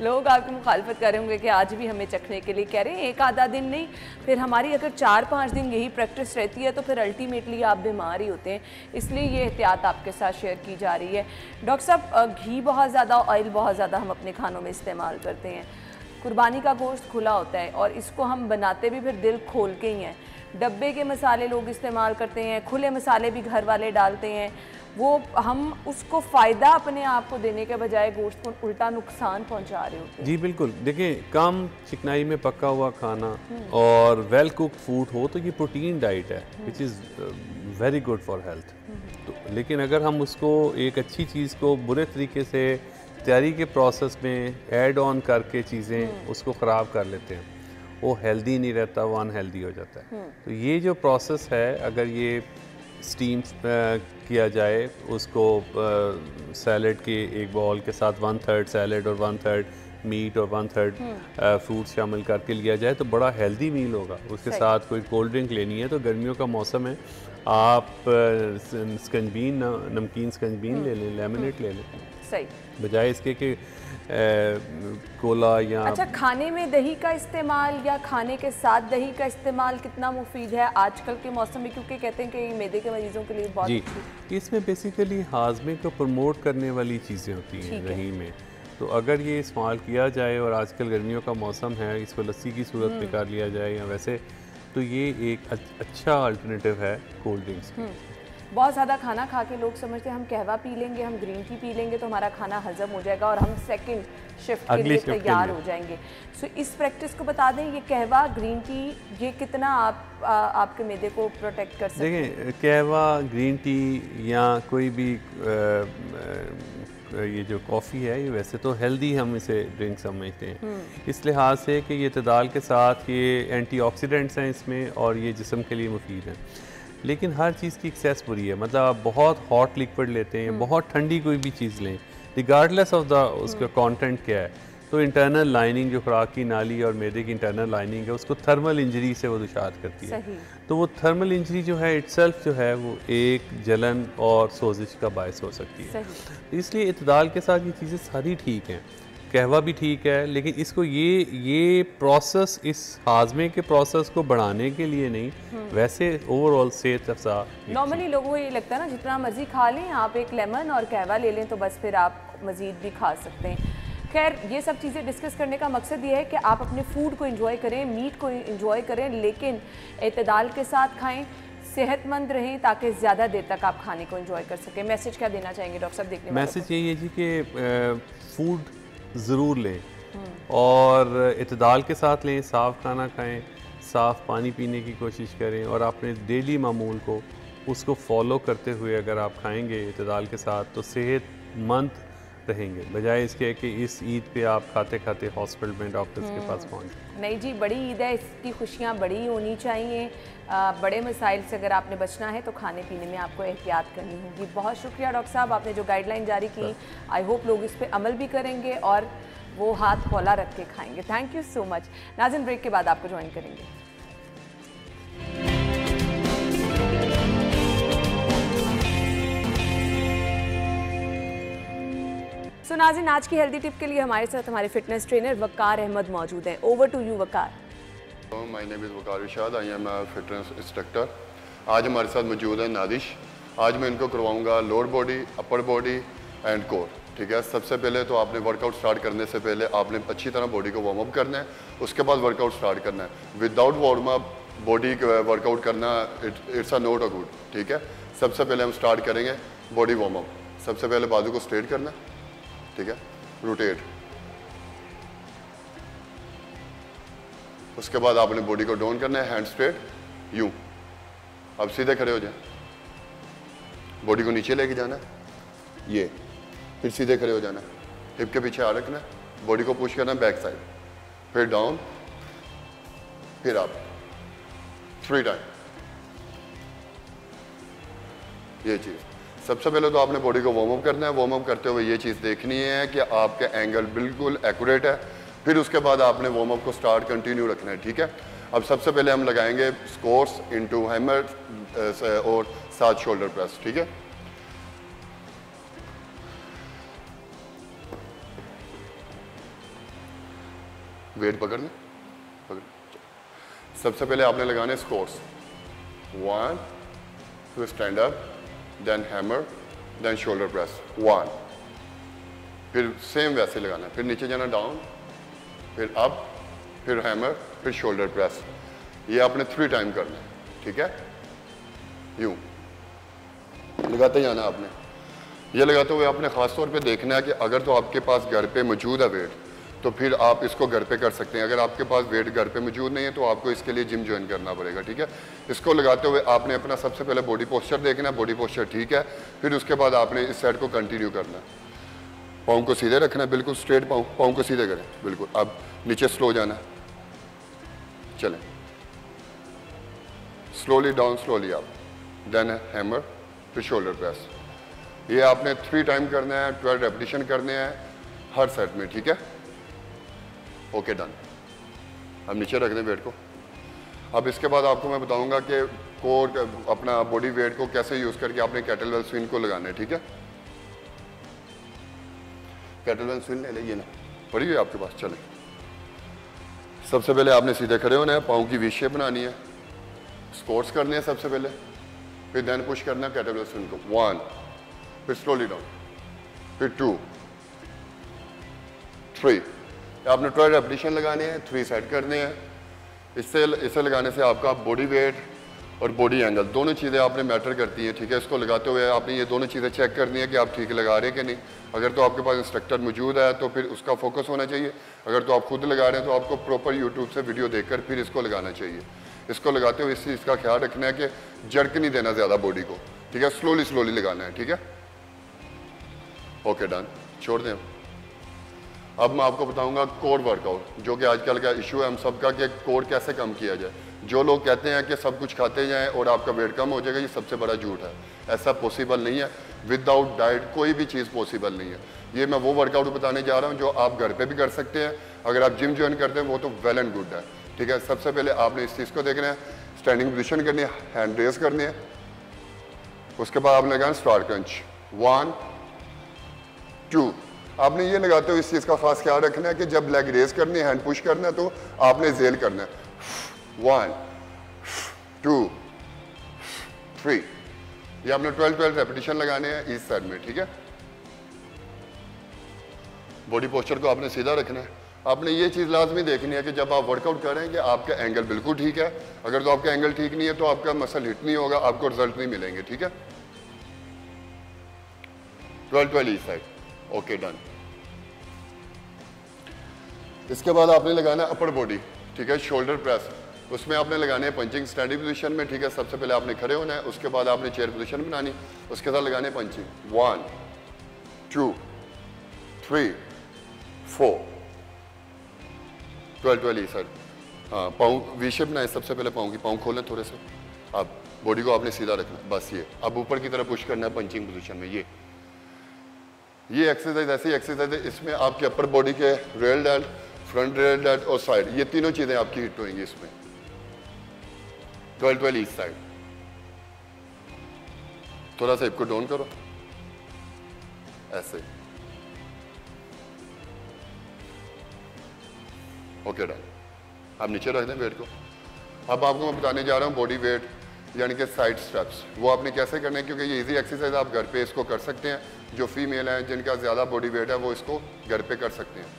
लोग आपकी मुखालफत कर रहे होंगे कि आज भी हमें चखने के लिए कह रहे हैं, एक आधा दिन नहीं, फिर हमारी अगर चार पाँच दिन यही प्रैक्टिस रहती है तो फिर अल्टीमेटली आप बीमार ही होते हैं। इसलिए ये एहतियात आपके साथ शेयर की जा रही है। डॉक्टर साहब घी बहुत ज़्यादा ऑयल बहुत ज़्यादा हम अपने खानों में इस्तेमाल करते हैं। कुर्बानी का गोश्त खुला होता है और इसको हम बनाते भी फिर दिल खोल के ही हैं। डब्बे के मसाले लोग इस्तेमाल करते हैं खुले मसाले भी घर वाले डालते हैं। वो हम उसको फ़ायदा अपने आप को देने के बजाय गोश्त को उल्टा नुकसान पहुँचा रहे होते हैं। जी बिल्कुल। देखिए कम चिकनाई में पका हुआ खाना और वेल कुक फ़ूड हो तो ये प्रोटीन डाइट है which is very good for health तो लेकिन अगर हम उसको एक अच्छी चीज़ को बुरे तरीके से तैयारी के प्रोसेस में ऐड ऑन करके चीज़ें उसको ख़राब कर लेते हैं वो हेल्दी नहीं रहता वो अनहेल्दी हो जाता है। तो ये जो प्रोसेस है अगर ये स्टीम किया जाए उसको सैलड के एक बॉल के साथ वन थर्ड सैलड और वन थर्ड मीट और वन थर्ड फ्रूट शामिल करके लिया जाए तो बड़ा हेल्दी मील होगा। उसके साथ कोई कोल्ड ड्रिंक लेनी है तो गर्मियों का मौसम है। आप स्कंजबीन नमकीन स्कंजबीन ले लें लेमनेट ले लें। सही। बजाय इसके कि कोला या अच्छा खाने में दही का इस्तेमाल या खाने के साथ दही का इस्तेमाल कितना मुफीद है आजकल के मौसम में? क्योंकि कहते हैं कि मैदे के मरीजों के लिए बहुत जी इसमें बेसिकली हाजमे को प्रमोट करने वाली चीज़ें होती हैं दही में। तो अगर ये इस्तेमाल किया जाए और आजकल गर्मियों का मौसम है इसको लस्सी की सूरत में हम्म। कर लिया जाए या वैसे तो ये एक अच्छा अल्टरनेटिव है कोल्ड ड्रिंक्स बहुत ज़्यादा खाना खा के लोग समझते हैं हम कहवा पी लेंगे हम ग्रीन टी पी लेंगे तो हमारा खाना हजम हो जाएगा और हम सेकंड शिफ्ट के लिए तैयार हो जाएँगे। सो so, इस प्रैक्टिस को बता दें ये कहवा ग्रीन टी ये कितना आप आ, आपके मैदे को प्रोटेक्ट कर सकते हैं? कहवा ग्रीन टी या कोई भी आ, ये जो कॉफ़ी है ये वैसे तो हेल्दी हम इसे ड्रिंक समझते हैं। हम्म। इस लिहाज से कि ये तदाल के साथ ये एंटीऑक्सीडेंट्स हैं इसमें और ये जिसम के लिए मुफीद हैं। लेकिन हर चीज़ की एक्सेस बुरी है। मतलब आप बहुत हॉट लिक्विड लेते हैं हम्म। बहुत ठंडी कोई भी चीज़ लें रिगार्डलेस ऑफ़ द उसका कंटेंट हम्म। क्या है तो इंटरनल लाइनिंग जो खुराक की नाली और मैदे की इंटरनल लाइनिंग है उसको थर्मल इंजरी से वो दुशार करती है। तो वो थर्मल इंजरी जो है इट्सल्फ जो है वो एक जलन और सोजिश का बायस हो सकती है। इसलिए इतदाल के साथ ये चीज़ें सारी ठीक हैं। कहवा भी ठीक है लेकिन इसको ये ये प्रोसेस इस हाजमे के प्रोसेस को बढ़ाने के लिए नहीं हम्म। वैसे ओवरऑल सेहत अफसा नॉर्मली लोगों को ये लगता है ना जितना मर्ज़ी खा लें आप एक लेमन और कहवा ले लें तो बस फिर आप मज़ीद भी खा सकते हैं। खैर ये सब चीज़ें डिस्कस करने का मकसद ये है कि आप अपने फ़ूड को इंजॉय करें मीट को इंजॉय करें लेकिन अतदाल के साथ खाएँ सेहतमंद रहें ताकि ज़्यादा देर तक आप खाने को इंजॉय कर सकें। मैसेज क्या देना चाहेंगे डॉक्टर साहब देखने मैसेज यही है जी कि फ़ूड ज़रूर लें। और इतदाल के साथ लें साफ़ खाना खाएँ साफ़ पानी पीने की कोशिश करें और अपने डेली मामूल को उसको फॉलो करते हुए अगर आप खाएँगे इतदाल के साथ तो सेहतमंद रहेंगे बजाय इसके कि इस ईद पे आप खाते खाते हॉस्पिटल में डॉक्टर्स के पास पहुँच नहीं जी बड़ी ईद है इसकी खुशियाँ बड़ी होनी चाहिए। आ, बड़े मसाइल से अगर आपने बचना है तो खाने पीने में आपको एहतियात करनी होगी। बहुत शुक्रिया डॉक्टर साहब आपने जो गाइडलाइन जारी की आई होप लोग इस पर अमल भी करेंगे और वो हाथ खोला रख के खाएँगे। Thank you so much Nazin break के बाद आपको ज्वाइन करेंगे। सो so, नाजिन आज की हेल्दी टिप के लिए हमारे साथ हमारे फिटनेस ट्रेनर वकार अहमद मौजूद हैं। Over to you Waqar. My name is Waqar Vishad I am fitness instructor आज हमारे साथ मौजूद है नादिश। आज मैं इनको करवाऊँगा lower body upper body and core ठीक है? सबसे पहले तो आपने वर्कआउट स्टार्ट करने से पहले आपने अच्छी तरह बॉडी को वार्म अप करना है। उसके बाद वर्कआउट स्टार्ट करना है। Without warm up body workout करना it's a not a good ठीक है? सबसे पहले हम स्टार्ट करेंगे बॉडी वार्म अप सबसे पहले बाजू को स्ट्रेट करना है। ठीक है? रोटेट उसके बाद आपने बॉडी को डाउन करना है हैंड स्ट्रेट यू अब सीधे खड़े हो जाए। बॉडी को नीचे लेके जाना है, ये. फिर सीधे खड़े हो जाना है। हिप के पीछे आ रखना है बॉडी को पुश करना है बैक साइड फिर डाउन फिर आप थ्री टाइम ये चीज़. सबसे पहले तो आपने बॉडी को वार्म अप करना है। वार्म अप करते हुए ये चीज़ देखनी है कि आपके एंगल बिल्कुल एक्यूरेट है। फिर उसके बाद आपने वार्म अप को स्टार्ट कंटिन्यू रखना है, ठीक है? अब सबसे पहले हम लगाएँगे स्कोर्स इनटू हैमर और सात शोल्डर प्रेस ठीक है? वेट पकड़ने, पकड़ सबसे पहले आपने लगाने scores one two stand up then hammer then shoulder press one फिर सेम वैसे लगाना फिर नीचे जाना डाउन फिर अप फिर हैमर फिर शोल्डर प्रेस ये आपने थ्री टाइम करना है। ठीक है? यूँ लगाते जाना आपने। ये लगाते हुए आपने ख़ास तौर पे देखना है कि अगर तो आपके पास घर पे मौजूद है वेट तो फिर आप इसको घर पे कर सकते हैं। अगर आपके पास वेट घर पे मौजूद नहीं है तो आपको इसके लिए जिम ज्वाइन करना पड़ेगा, ठीक है? इसको लगाते हुए आपने अपना सबसे पहले बॉडी पोस्चर देखना बॉडी पोस्चर ठीक है, फिर उसके बाद आपने इस साइड को कंटिन्यू करना। पाँव को सीधे रखना, बिल्कुल स्ट्रेट पाँव पाँव को सीधे करें, बिल्कुल। अब नीचे स्लो जाना। चलें। स्लोली डाउन स्लोली आप देन हैमर फिर शोल्डर प्रेस ये आपने थ्री टाइम करना है ट्वेल्व रेपिटेशन करने हैं, हर सेट में, ठीक है? ओके डन अब नीचे रख दें वेट को। अब इसके बाद आपको मैं बताऊँगा कि कोर अपना बॉडी वेट को कैसे यूज़ करके आपने कैटल वेल स्विन को लगाना है, ठीक है? कैटल वेल स्विन ले लीजिए ना। पड़ी हुई आपके पास, चले। सबसे पहले आपने सीधे खड़े होना है, पाँव की वी शेप बनानी है। स्पोर्ट्स करने हैं सबसे पहले। फिर देन पुश करना है कैटल वेल स्विन को। वन फिर स्लोली डाउन फिर टू थ्री आपने ट्वेल्व रेपटिशन लगाने हैं थ्री सेट करने हैं। इससे, इसे लगाने से आपका बॉडी वेट और बॉडी एंगल दोनों चीज़ें आपने मैटर करती हैं, ठीक है? इसको लगाते हुए आपने ये दोनों चीज़ें चेक करनी है कि आप ठीक लगा रहे हैं कि नहीं। अगर तो आपके पास इंस्ट्रक्टर मौजूद है तो फिर उसका फोकस होना चाहिए। अगर तो आप खुद लगा रहे हैं तो आपको प्रॉपर यूट्यूब से वीडियो देखकर फिर इसको लगाना चाहिए। इसको लगाते हुए इस चीज़ का ख्याल रखना है कि जड़क नहीं देना ज़्यादा बॉडी को, ठीक है? स्लोली स्लोली लगाना है, ठीक है? ओके डन छोड़ दें अब मैं आपको बताऊँगा कोर वर्कआउट जो कि आजकल का इशू है। हम सबका कि कोर कैसे कम किया जाए। जो लोग कहते हैं कि सब कुछ खाते जाएँ और आपका वेट कम हो जाएगा, ये सबसे बड़ा झूठ है। ऐसा पॉसिबल नहीं है। विदाउट डाइट कोई भी चीज़ पॉसिबल नहीं है। ये मैं वो वर्कआउट बताने जा रहा हूँ, जो आप घर पे भी कर सकते हैं। अगर आप जिम ज्वाइन करते हैं, वो तो वेल एंड गुड है। ठीक है? सबसे पहले आपने इस चीज़ को देखना है। स्टैंडिंग पोजिशन करनी है हैंड रेस करनी है। उसके बाद आपने लगाना स्टार क्रंच वन टू आपने ये लगाते हो इस चीज़ का खास ख्याल रखना है कि जब लेग रेस करनी है हैंड पुश करना है तो आपने जेल करना है। वन टू थ्री ये आपने ट्वेल्व ट्वेल्व रेपिटेशन लगाने हैं इस साइड में, ठीक है? बॉडी पोस्चर को आपने सीधा रखना है। आपने ये चीज़ लाजमी देखनी है कि जब आप वर्कआउट करें कि आपका एंगल बिल्कुल ठीक है। अगर तो आपका एंगल ठीक नहीं है तो आपका मसल हिट नहीं होगा, आपको रिज़ल्ट नहीं मिलेंगे, ठीक है? ट्वेल्व ट्वेल्व इस साइड ओके डन इसके बाद आपने लगाना है अपर बॉडी ठीक है? शोल्डर प्रेस उसमें आपने लगाने हैं पंचिंग स्टैंडिंग पोजीशन में, ठीक है? सबसे पहले आपने खड़े होना है, उसके बाद आपने चेयर पोजीशन बनानी, उसके साथ लगाने punching one two three four twelve twelve sir हाँ पाँव वी बनाए सबसे पहले पाँव की, पाँव खोलें थोड़े से। अब बॉडी को आपने सीधा रखना, बस ये। अब ऊपर की तरफ़ पुश करना है पंचिंग पोजीशन में, ये। ये एक्सरसाइज ऐसी एक्सरसाइज है, इसमें आपके अपर बॉडी के rear delt front rear delt और साइड ये तीनों चीज़ें आपकी हिट होंगी इसमें। ट्वेल्व ट्वेल्व ईस्ट साइड थोड़ा सा इसको डाउन करो। ऐसे। ओके डन आप नीचे रख दें वेट को। अब आपको मैं बताने जा रहा हूँ बॉडी वेट यानी कि साइड स्टेप्स वो आपने कैसे करने क्योंकि ये इजी एक्सरसाइज आप घर पे इसको कर सकते हैं। जो फीमेल हैं, जिनका ज़्यादा बॉडी वेट है, वो इसको घर पे कर सकते हैं।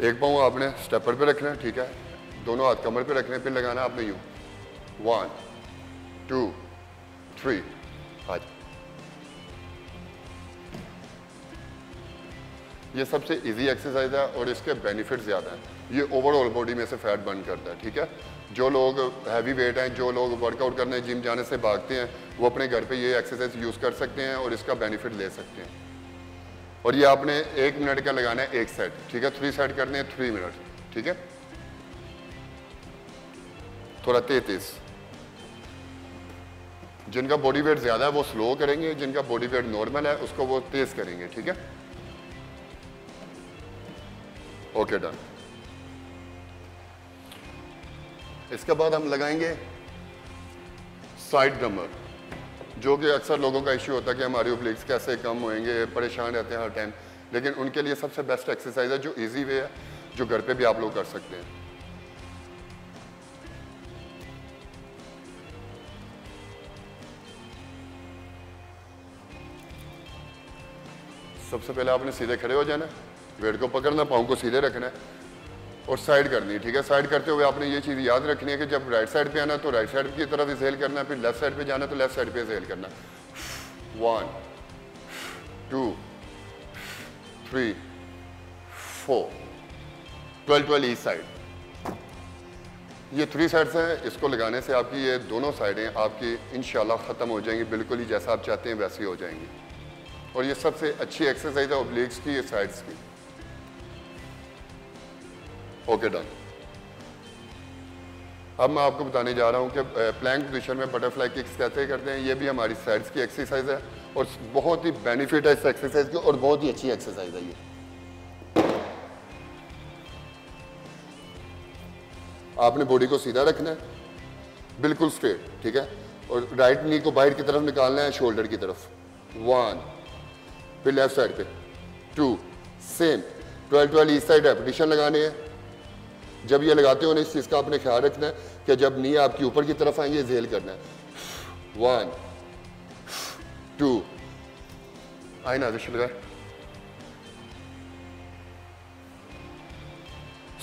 एक पाँव आपने स्टेपर पे रखना है, ठीक है? दोनों हाथ कमर पे रखने पे लगाना है आपने यूँ वन टू थ्री आज ये सबसे इजी एक्सरसाइज है और इसके बेनिफिट ज़्यादा हैं। ये ओवरऑल बॉडी में से फैट बर्न करता है, ठीक है? जो लोग हैवी वेट हैं, जो लोग वर्कआउट करने जिम जाने से भागते हैं, वो अपने घर पे ये एक्सरसाइज यूज़ कर सकते हैं और इसका बेनिफिट ले सकते हैं। और ये आपने एक मिनट का लगाना है, एक सेट ठीक है? थ्री सेट करने हैं थ्री मिनट ठीक है? थोड़ा तैतीस। जिनका बॉडी वेट ज़्यादा है, वो स्लो करेंगे, जिनका बॉडी वेट नॉर्मल है, उसको वो तेज़ करेंगे, ठीक है? ओके डन इसके बाद हम लगाएँगे साइड ड्रमर जो कि अक्सर लोगों का इश्यू होता है कि हमारे ओब्लिक्स कैसे कम होंगे परेशान रहते हैं हर टाइम लेकिन उनके लिए सबसे बेस्ट एक्सरसाइज है, जो इजी वे है, जो घर पे भी आप लोग कर सकते हैं। सबसे पहले आपने सीधे खड़े हो जाना। वेट को पकड़ना, पाँव को सीधे रखना है और साइड करनी है, ठीक है? साइड करते हुए आपने ये चीज़ याद रखनी है कि जब राइट साइड पे आना तो राइट साइड की तरफ़ इजेल करना है, फिर लेफ़्ट साइड पे जाना तो लेफ़्ट साइड पे इजेल करना one two three four twelve twelve each side ये थ्री साइड्स हैं, इसको लगाने से आपकी ये दोनों साइडें आपकी इनशाला ख़त्म हो जाएँगी, बिल्कुल ही जैसा आप चाहते हैं, वैसी हो जाएँगी। और ये सबसे अच्छी एक्सरसाइज है ओब्लिक्स की, ये साइड्स की। ओके डन अब मैं आपको बताने जा रहा हूँ कि प्लैंक पोजिशन में बटरफ्लाई किक्स कैसे करते हैं, ये भी हमारी साइड्स की एक्सरसाइज है और बहुत ही बेनिफिट है इस एक्सरसाइज की और बहुत ही अच्छी एक्सरसाइज है ये। आपने बॉडी को सीधा रखना है, बिल्कुल स्ट्रेट ठीक है? और राइट नी को बाहर की तरफ़ निकालना है शोल्डर की तरफ़। वन फिर लेफ़्ट साइड पे। टू सेम ट्वेल्व ट्वेल्व इस साइड रेपिटेशन लगाने हैं। जब ये लगाते हो ना इस चीज़ का आपने ख्याल रखना है कि जब नी आपकी ऊपर की तरफ़ आएँगे जेल करना है। वन टू आए ना आदेश लगा।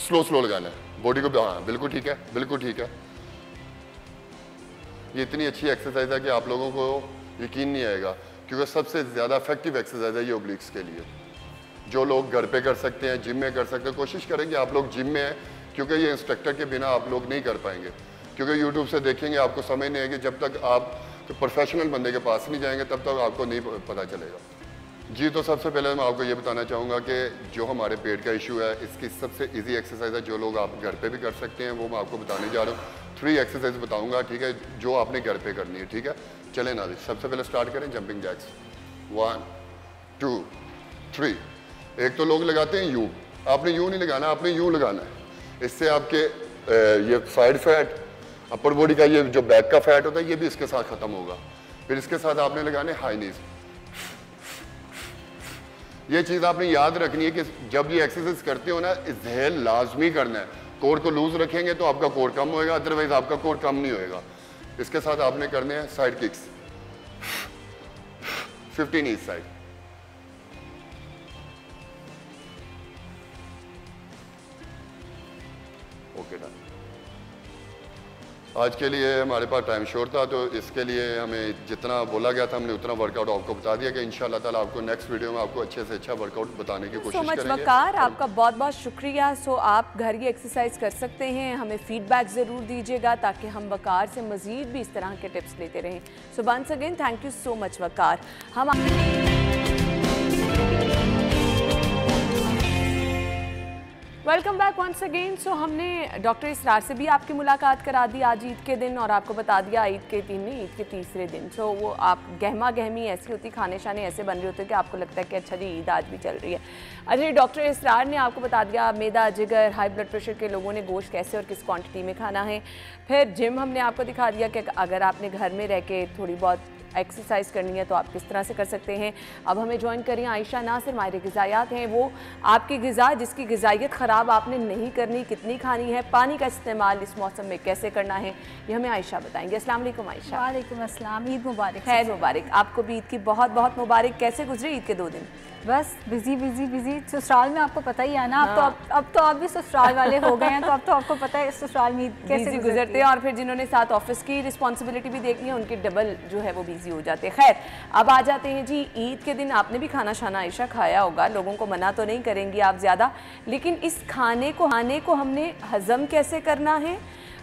स्लो स्लो लगाना है। बॉडी को हाँ बिल्कुल ठीक है, बिल्कुल ठीक है। ये इतनी अच्छी एक्सरसाइज है कि आप लोगों को यकीन नहीं आएगा, क्योंकि सबसे ज़्यादा इफ़ेक्टिव एक्सरसाइज है ये ओब्लिक्स के लिए। जो लोग घर पे कर सकते हैं जिम में कर सकते हैं, कोशिश करें कि आप लोग जिम में हैं क्योंकि ये इंस्ट्रक्टर के बिना आप लोग नहीं कर पाएँगे। क्योंकि यूट्यूब से देखेंगे, आपको समझ नहीं आएगी। जब तक आप प्रोफेशनल बंदे के पास नहीं जाएँगे, तब तक आपको नहीं पता चलेगा। जी तो सबसे पहले मैं आपको ये बताना चाहूँगा कि जो हमारे पेट का इशू है, इसकी सबसे इजी एक्सरसाइज है, जो लोग आप घर पे भी कर सकते हैं, वो मैं आपको बताने जा रहा हूँ। थ्री एक्सरसाइज बताऊँगा, ठीक है, जो आपने घर पे करनी है, ठीक है? चले ना, सबसे पहले स्टार्ट करें jumping jacks one two three एक तो लोग लगाते हैं यूँ आपने यूँ नहीं लगाना, आपने यूँ लगाना है। इससे आपके ये साइड फैट अपर बॉडी का ये जो बैक का फैट होता है, ये भी इसके साथ ख़त्म होगा। फिर इसके साथ आपने लगाने हाई नीज ये चीज़ आपने याद रखनी है कि जब ये एक्सरसाइज करते हो ना जहल लाजमी करना है। कोर को लूज रखेंगे तो आपका कोर कम होएगा अदरवाइज़ आपका कोर कम नहीं होएगा। इसके साथ आपने करने हैं साइड किक्स 15 ईच साइड आज के लिए हमारे पास टाइम शोर था तो इसके लिए हमें जितना बोला गया था हमने उतना वर्कआउट आपको बता दिया कि इंशाल्लाह ताला आपको नेक्स्ट वीडियो में आपको अच्छे से अच्छा वर्कआउट बताने की कोशिश so करेंगे। वकार। आपका बहुत बहुत शुक्रिया। सो आप घर की एक्सरसाइज कर सकते हैं। हमें फीडबैक ज़रूर दीजिएगा ताकि हम वकार से मज़ीद भी इस तरह के टिप्स लेते रहें। So once again thank you so much Waqar. हम welcome back once again so हमने डॉक्टर इसरार से भी आपकी मुलाकात करा दी आज ईद के दिन और आपको बता दिया ईद के दिन नहीं ईद के तीसरे दिन। सो so, वो आप गहमा गहमी ऐसी होती खाने शाने ऐसे बन रहे होते कि आपको लगता है कि अच्छा जी ईद आज भी चल रही है। अच्छा डॉक्टर इसरार ने आपको बता दिया मैदा जिगर हाई ब्लड प्रेशर के लोगों ने गोश्त कैसे और किस क्वान्टिटी में खाना है। फिर जिम हमने आपको दिखा दिया कि अगर आपने घर में रह के थोड़ी बहुत एक्सरसाइज करनी है तो आप किस तरह से कर सकते हैं? अब हमें ज्वाइन करें आयशा नासिर माहिर गज़ायात हैं। वो आपकी गज़ा जिसकी गज़ाइत ख़राब आपने नहीं करनी कितनी खानी है पानी का इस्तेमाल इस मौसम में कैसे करना है ये हमें आयशा बताएँगे। असल आयशा। वालेकुम अस्सलाम ईद मुबारक। खैर मुबारक। आपको भी ईद की बहुत बहुत मुबारक। कैसे गुजरी ईद के दो दिन? बस बिज़ी बिज़ी बिज़ी ससुराल में आपको पता ही है ना अब तो अब, अब तो आप भी ससुराल वाले हो गए हैं तो अब तो आपको पता है ससुराल में कैसे गुजरते हैं। और फिर जिन्होंने साथ ऑफ़िस की रिस्पॉन्सिबिलिटी भी देखनी है उनके डबल जो है वो बिज़ी हो जाते हैं। खैर अब आ जाते हैं जी ईद के दिन आपने भी खाना शाना ऐशा खाया होगा लोगों को मना तो नहीं करेंगी आप ज़्यादा लेकिन इस खाने को खाने को हमने हज़म कैसे करना है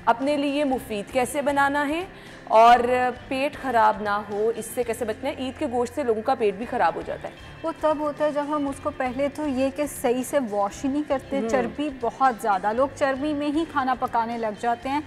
अपने लिए मुफीद कैसे बनाना है और पेट ख़राब ना हो इससे कैसे बचना है? ईद के गोश्त से लोगों का पेट भी ख़राब हो जाता है। वो तब होता है जब हम उसको पहले तो ये कि सही से वॉश ही नहीं करते हम्म। चर्बी बहुत ज़्यादा लोग चर्बी में ही खाना पकाने लग जाते हैं।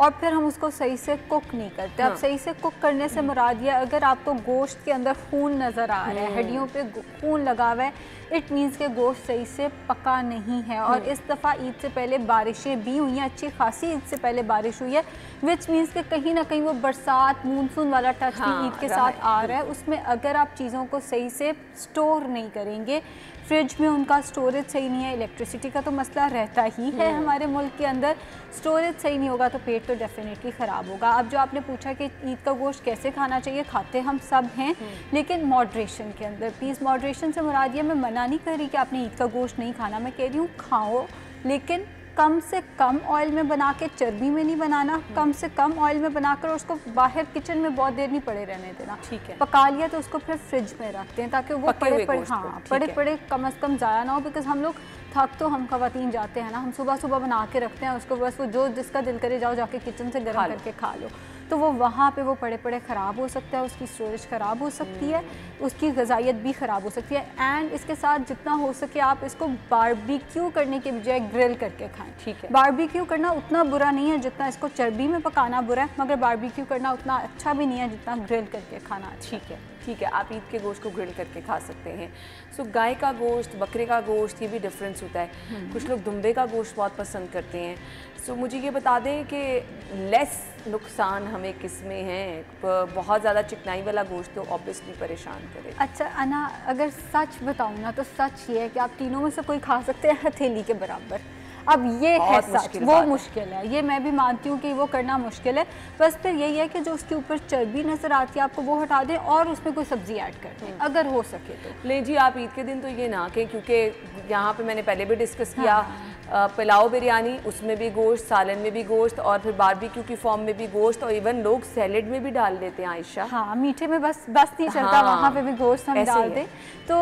और फिर हम उसको सही से कुक नहीं करते हाँ। अब सही से कुक करने से मुराद ये अगर आपको गोश्त के अंदर खून नज़र आ रहा है हम्म। हड्डियों पे खून लगा हुआ है इट मीन्स के गोश्त सही से पका नहीं है और हम्म। इस दफ़ा ईद से पहले बारिशें भी हुई हैं अच्छी खासी ईद से पहले बारिश हुई है विच मीन्स के कहीं ना कहीं वो बरसात मानसून वाला टच हाँ, भी ईद के साथ आ रहा है उसमें अगर आप चीज़ों को सही से स्टोर नहीं करेंगे फ्रिज में उनका स्टोरेज सही नहीं है इलेक्ट्रिसिटी का तो मसला रहता ही है हम्म। हमारे मुल्क के अंदर स्टोरेज सही नहीं होगा तो पेट तो डेफिनेटली ख़राब होगा अब जो आपने पूछा कि ईद का गोश्त कैसे खाना चाहिए खाते हम सब हैं हम्म। लेकिन मॉड्रेशन के अंदर प्लीज़ मॉड्रेशन से मुरादिया ये मैं मना नहीं कर रही कि आपने ईद का गोश्त नहीं खाना मैं कह रही हूँ खाओ लेकिन कम से कम ऑयल में बना के चर्बी में नहीं बनाना कम से कम ऑयल में बनाकर उसको बाहर किचन में बहुत देर नहीं पड़े रहने देना। ठीक है। पका लिया तो उसको फिर फ्रिज में रखते हैं ताकि वो पड़े पड़े हाँ पड़े पड़े कम अज़ कम ज़ाया ना हो बिकॉज़ हम लोग थक तो हम खातन जाते हैं ना हम सुबह सुबह बना के रखते हैं उसको बस वो जो जिसका दिल करे जाओ जाके किचन से गर्म करके खा लो। तो वो वहाँ पे वो पड़े पड़े ख़राब हो सकता है उसकी स्टोरेज ख़राब हो सकती है उसकी गजाइत भी ख़राब हो सकती है एंड इसके साथ जितना हो सके आप इसको बारबेक्यू करने के बजाय ग्रिल करके खाएँ। ठीक है। बारबेक्यू करना उतना बुरा नहीं है जितना इसको चर्बी में पकाना बुरा है मगर बारबेक्यू करना उतना अच्छा भी नहीं है जितना ग्रिल करके खाना अच्छा ठीक है। ठीक है आप ईद के गोश्त को ग्रिल करके खा सकते हैं। सो so, गाय का गोश्त बकरे का गोश्त ये भी डिफरेंस होता है। हम्म। कुछ लोग दुम्बे का गोश्त बहुत पसंद करते हैं। सो so, मुझे ये बता दें कि लेस नुकसान हमें किसमें है? बहुत ज़्यादा चिकनाई वाला गोश्त तो ऑब्वियसली परेशान करे। अच्छा अना अगर सच बताऊँ ना तो सच ये है कि आप तीनों में से कोई खा सकते हैं हथेली के बराबर। अब ये है सच वो मुश्किल है ये मैं भी मानती हूँ कि वो करना मुश्किल है बस फिर यही है कि जो उसके ऊपर चर्बी नज़र आती है आपको वो हटा दें और उसमें कोई सब्ज़ी ऐड कर दें हम्म। अगर हो सके तो ले जी आप ईद के दिन तो ये ना कहें क्योंकि यहाँ पे मैंने पहले भी डिस्कस किया हाँ। पुलाव बिरयानी उसमें भी गोश्त सालन में भी गोश्त और फिर बारबेक्यू की फॉर्म में भी गोश्त और इवन लोग सैलेड में भी डाल देते हैं आयशा। हाँ मीठे में बस बस नहीं चलता हाँ, वहाँ पे भी गोश्त हम डाल दें। तो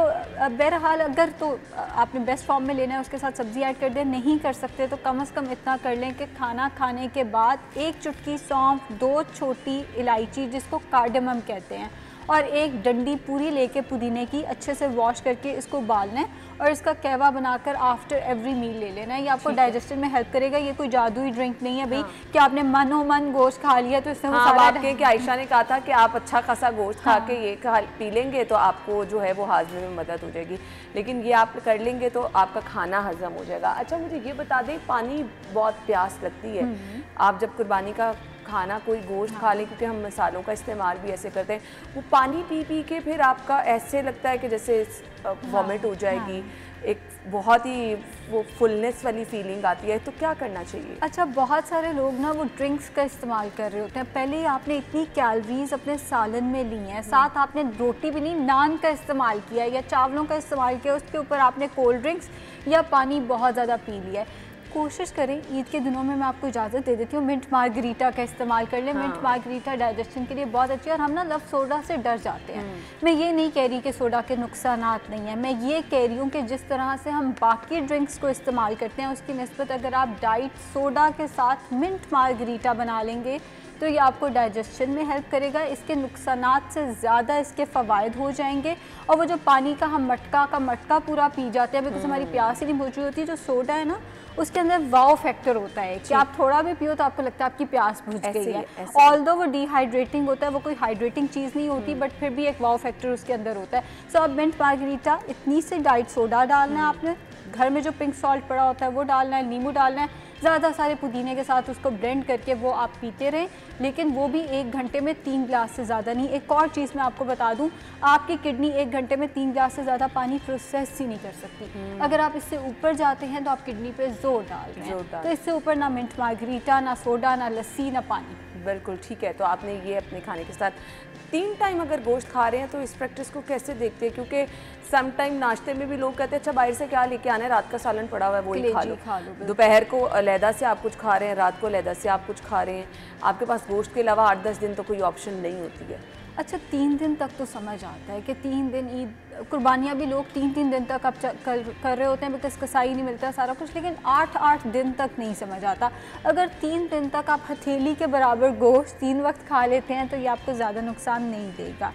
बहरहाल अगर तो आपने बेस्ट फॉर्म में लेना है उसके साथ सब्ज़ी ऐड कर दें नहीं कर सकते तो कम अज़ कम इतना कर लें कि खाना खाने के बाद एक चुटकी सौंफ दो छोटी इलायची जिसको कार्डमम कहते हैं। और एक डंडी पूरी लेके पुदीने की अच्छे से वॉश करके इसको उबाल लें और इसका कहवा बनाकर आफ्टर एवरी मील ले लेना ये आपको डाइजेशन में हेल्प करेगा ये कोई जादुई ड्रिंक नहीं है भाई हाँ। कि आपने मनो मन गोश्त खा लिया तो इससे हाँ, आपके कि आयशा ने कहा था कि आप अच्छा खासा गोश्त हाँ। खा के ये खा पी लेंगे तो आपको जो है वो हाजमे में मदद हो जाएगी लेकिन ये आप कर लेंगे तो आपका खाना हजम हो जाएगा अच्छा मुझे ये बता दें पानी बहुत प्यास लगती है हम्म। आप जब कुर्बानी का खाना कोई गोश्त खा लें क्योंकि हम मसालों का इस्तेमाल भी ऐसे करते हैं। वो पानी पी पी के फिर आपका ऐसे लगता है कि जैसे वॉमिट हो जाएगी। हाँ। एक बहुत ही वो फुलनेस वाली फीलिंग आती है। तो क्या करना चाहिए? अच्छा बहुत सारे लोग ना वो ड्रिंक्स का इस्तेमाल कर रहे होते हैं। पहले आपने इतनी कैलरीज अपने सालन में ली हैं। साथ आपने रोटी भी नहीं नान का इस्तेमाल किया या चावलों का इस्तेमाल किया उसके ऊपर आपने कोल्ड ड्रिंक्स या पानी बहुत ज़्यादा पी लिया है। कोशिश करें ईद के दिनों में मैं आपको इजाज़त दे देती हूँ मिंट मार्गरीटा का इस्तेमाल कर लें हाँ। मिंट मार्गरीटा डाइजेशन के लिए बहुत अच्छी है और हम ना लफ सोडा से डर जाते हैं हम्म। मैं ये नहीं कह रही कि सोडा के नुकसान नहीं हैं मैं ये कह रही हूँ कि जिस तरह से हम बाकी ड्रिंक्स को इस्तेमाल करते हैं उसकी नस्बत अगर आप डाइट सोडा के साथ मिंट मार्गरीटा बना लेंगे तो ये आपको डाइजेशन में हेल्प करेगा इसके नुकसान से ज़्यादा इसके फ़वाद हो जाएँगे और वो जो पानी का हम मटका का मटका पूरा पी जाते हैं बिकॉज़ हमारी हम्म। प्यास ही नहीं बुझ रही होती जो सोडा है ना उसके अंदर वाव फैक्टर होता है कि आप थोड़ा भी पियो तो आपको लगता है आपकी प्यास बुझ गई है ऑल दो वो डिहाइड्रेटिंग होता है वो कोई हाइड्रेटिंग चीज़ नहीं होती बट हम्म। फिर भी एक वाव फैक्टर उसके अंदर होता है। सो अब मिंट मार्गरीटा इतनी से डाइट सोडा डालना है हम्म। आपने। घर में जो पिंक सॉल्ट पड़ा होता है वो डालना है नींबू डालना है। ज़्यादा सारे पुदीने के साथ उसको ब्लेंड करके वो आप पीते रहें लेकिन वो भी एक घंटे में तीन गिलास से ज़्यादा नहीं। एक और चीज़ मैं आपको बता दूँ आपकी किडनी एक घंटे में तीन गिलास से ज़्यादा पानी प्रोसेस ही नहीं कर सकती। हम्म। अगर आप इससे ऊपर जाते हैं तो आप किडनी पे ज़ोर डाल रहे हैं। तो इससे ऊपर ना मिंट मार्गरीटा ना सोडा ना लस्सी ना पानी। बिल्कुल ठीक है। तो आपने ये अपने खाने के साथ तीन टाइम अगर गोश्त खा रहे हैं तो इस प्रैक्टिस को कैसे देखते हैं? क्योंकि सम टाइम नाश्ते में भी लोग कहते हैं अच्छा बाहर से क्या लेके आना है? रात का सालन पड़ा हुआ है वो खा लो। खा लो दोपहर को अलहदा से आप कुछ खा रहे हैं रात को अलहदा से आप कुछ खा रहे हैं। आपके पास गोश्त के अलावा आठ दस दिन तो कोई ऑप्शन नहीं होती है। अच्छा तीन दिन तक तो समझ आता है कि तीन दिन ईद कुर्बानियाँ भी लोग तीन तीन दिन तक अब कर, कर रहे होते हैं बिकॉज़ कसाई नहीं मिलता सारा कुछ लेकिन आठ आठ दिन तक नहीं समझ आता अगर तीन दिन तक आप हथेली के बराबर गोश्त तीन वक्त खा लेते हैं तो ये आपको ज़्यादा नुकसान नहीं देगा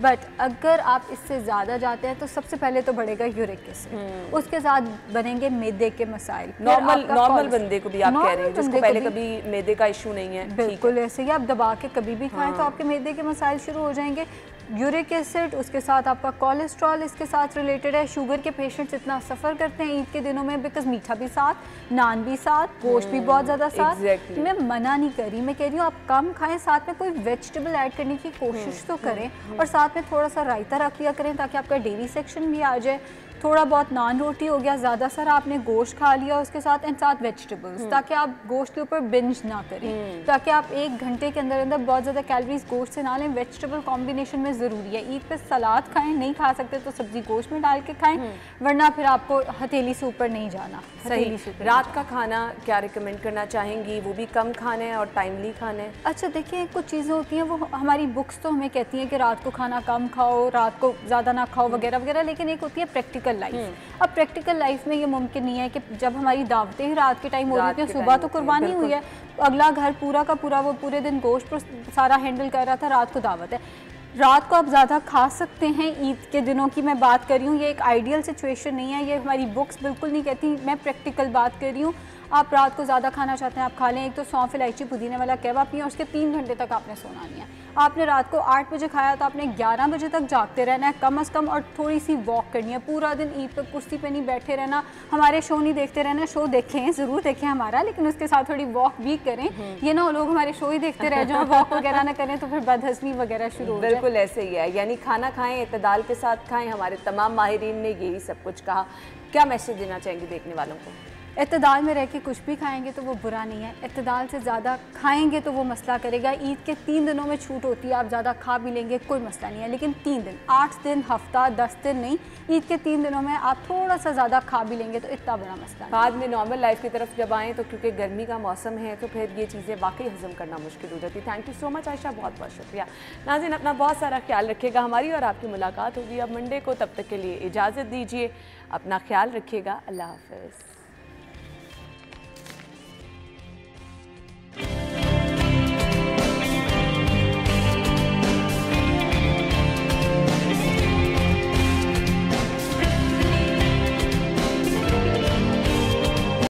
बट हम्म। अगर आप इससे ज़्यादा जाते हैं तो सबसे पहले तो बढ़ेगा यूरिक एसिड हम्म। उसके साथ बनेंगे मैदे के मसाइल नॉर्मल नॉर्मल बंदे को भी आप कह रहे हैं जिसको पहले कभी मैदे का इशू नहीं है बिल्कुल ऐसे ही आप दबा के कभी भी खाएँ तो हाँ। आपके मैदे के मसाइल शुरू हो जाएँगे यूरिक एसिड उसके साथ आपका कोलेस्ट्रॉल इसके साथ रिलेटेड है। शुगर के पेशेंट्स इतना सफ़र करते हैं ईद के दिनों में बिकॉज़ मीठा भी साथ नान भी साथ गोश्त भी बहुत ज़्यादा साथ। Exactly. मैं मना नहीं कर रही मैं कह रही हूँ आप कम खाएँ साथ में कोई वेजिटेबल ऐड करने की कोशिश तो करें और साथ में थोड़ा सा रायता रख लिया करें ताकि आपका डेरी सेक्शन भी आ जाए। थोड़ा बहुत नान रोटी हो गया ज़्यादा सर आपने गोश्त खा लिया उसके साथ एंड साथ वेजिटेबल्स हम्म। ताकि आप गोश्त के ऊपर बिंज ना करें हम्म। ताकि आप एक घंटे के अंदर अंदर बहुत ज़्यादा कैलोरीज गोश्त से ना लें वेजिटेबल कॉम्बिनेशन में ज़रूरी है ईद पे सलाद खाएँ नहीं खा सकते तो सब्ज़ी गोश्त में डाल के खाएँ हम्म। वरना फिर आपको हथेली से ऊपर नहीं जाना सही से रात का खाना क्या रिकमेंड करना चाहेंगी वो भी कम खाना है और टाइमली खाना है अच्छा देखिए कुछ चीज़ें होती हैं वो हमारी बुक्स तो हमें कहती हैं कि रात को खाना कम खाओ रात को ज़्यादा ना खाओ वगैरह वगैरह लेकिन एक होती है प्रैक्टिकल लाइफ अब प्रैक्टिकल लाइफ में ये मुमकिन नहीं है कि जब हमारी दावतें हैं रात के टाइम हो रही थी सुबह तो कुर्बानी हुई है। अगला घर पूरा का पूरा वो पूरे दिन गोश्त सारा हैंडल कर रहा था रात को दावत है। रात को आप ज़्यादा खा सकते हैं ईद के दिनों की मैं बात कर रही हूँ ये एक आइडियल सिचुएशन नहीं है ये हमारी बुक्स बिल्कुल नहीं कहती मैं प्रैक्टिकल बात कर रही हूँ। आप रात को ज़्यादा खाना चाहते हैं आप खा लें। एक तो सौंफ इलायची पुदीने वाला कहवा पिए उसके तीन घंटे तक आपने सोना नहीं है। आपने रात को आठ बजे खाया तो आपने ग्यारह बजे तक जागते रहना है। कम अज़ कम और थोड़ी सी वॉक करनी है। पूरा दिन ईद पर कुर्सी पे नहीं बैठे रहना। हमारे शो नहीं देखते रहना। शो देखें ज़रूर देखें हमारा लेकिन उसके साथ थोड़ी वॉक भी करें। ये ना लोग हमारे शो ही देखते रह जाओ वॉक वगैरह ना करें तो फिर बदहजमी वगैरह शुरू बिल्कुल ऐसे ही है। यानी खाना खाएँ इतदाल के साथ खाएँ। हमारे तमाम माहरीन ने यही सब कुछ कहा। क्या मैसेज देना चाहेंगे देखने वालों को? इतदाल में रह के कुछ भी खाएँगे तो वो बुरा नहीं है। इतदाल से ज़्यादा खाएँगे तो वो मसला करेगा। ईद के तीन दिनों में छूट होती है, आप ज़्यादा खा भी लेंगे, कोई मसला नहीं है। लेकिन तीन दिन, आठ दिन, हफ़्ता, दस दिन नहीं, ईद के तीन दिनों में आप थोड़ा सा ज़्यादा खा भी लेंगे तो इतना बड़ा मसला बाद में नॉर्मल लाइफ की तरफ़ जब आएँ तो क्योंकि गर्मी का मौसम है तो फिर ये चीज़ें वाकई हजम करना मुश्किल हो जाती है। Thank you so much Ayesha बहुत बहुत शुक्रिया। नाजिन, अपना बहुत सारा ख्याल रखेगा हमारी और आपकी मुलाकात होगी। अब मंडे को तब तक के लिए इजाज़त दीजिए, अपना ख्याल रखिएगा। अल्लाह हाफ़ Bye.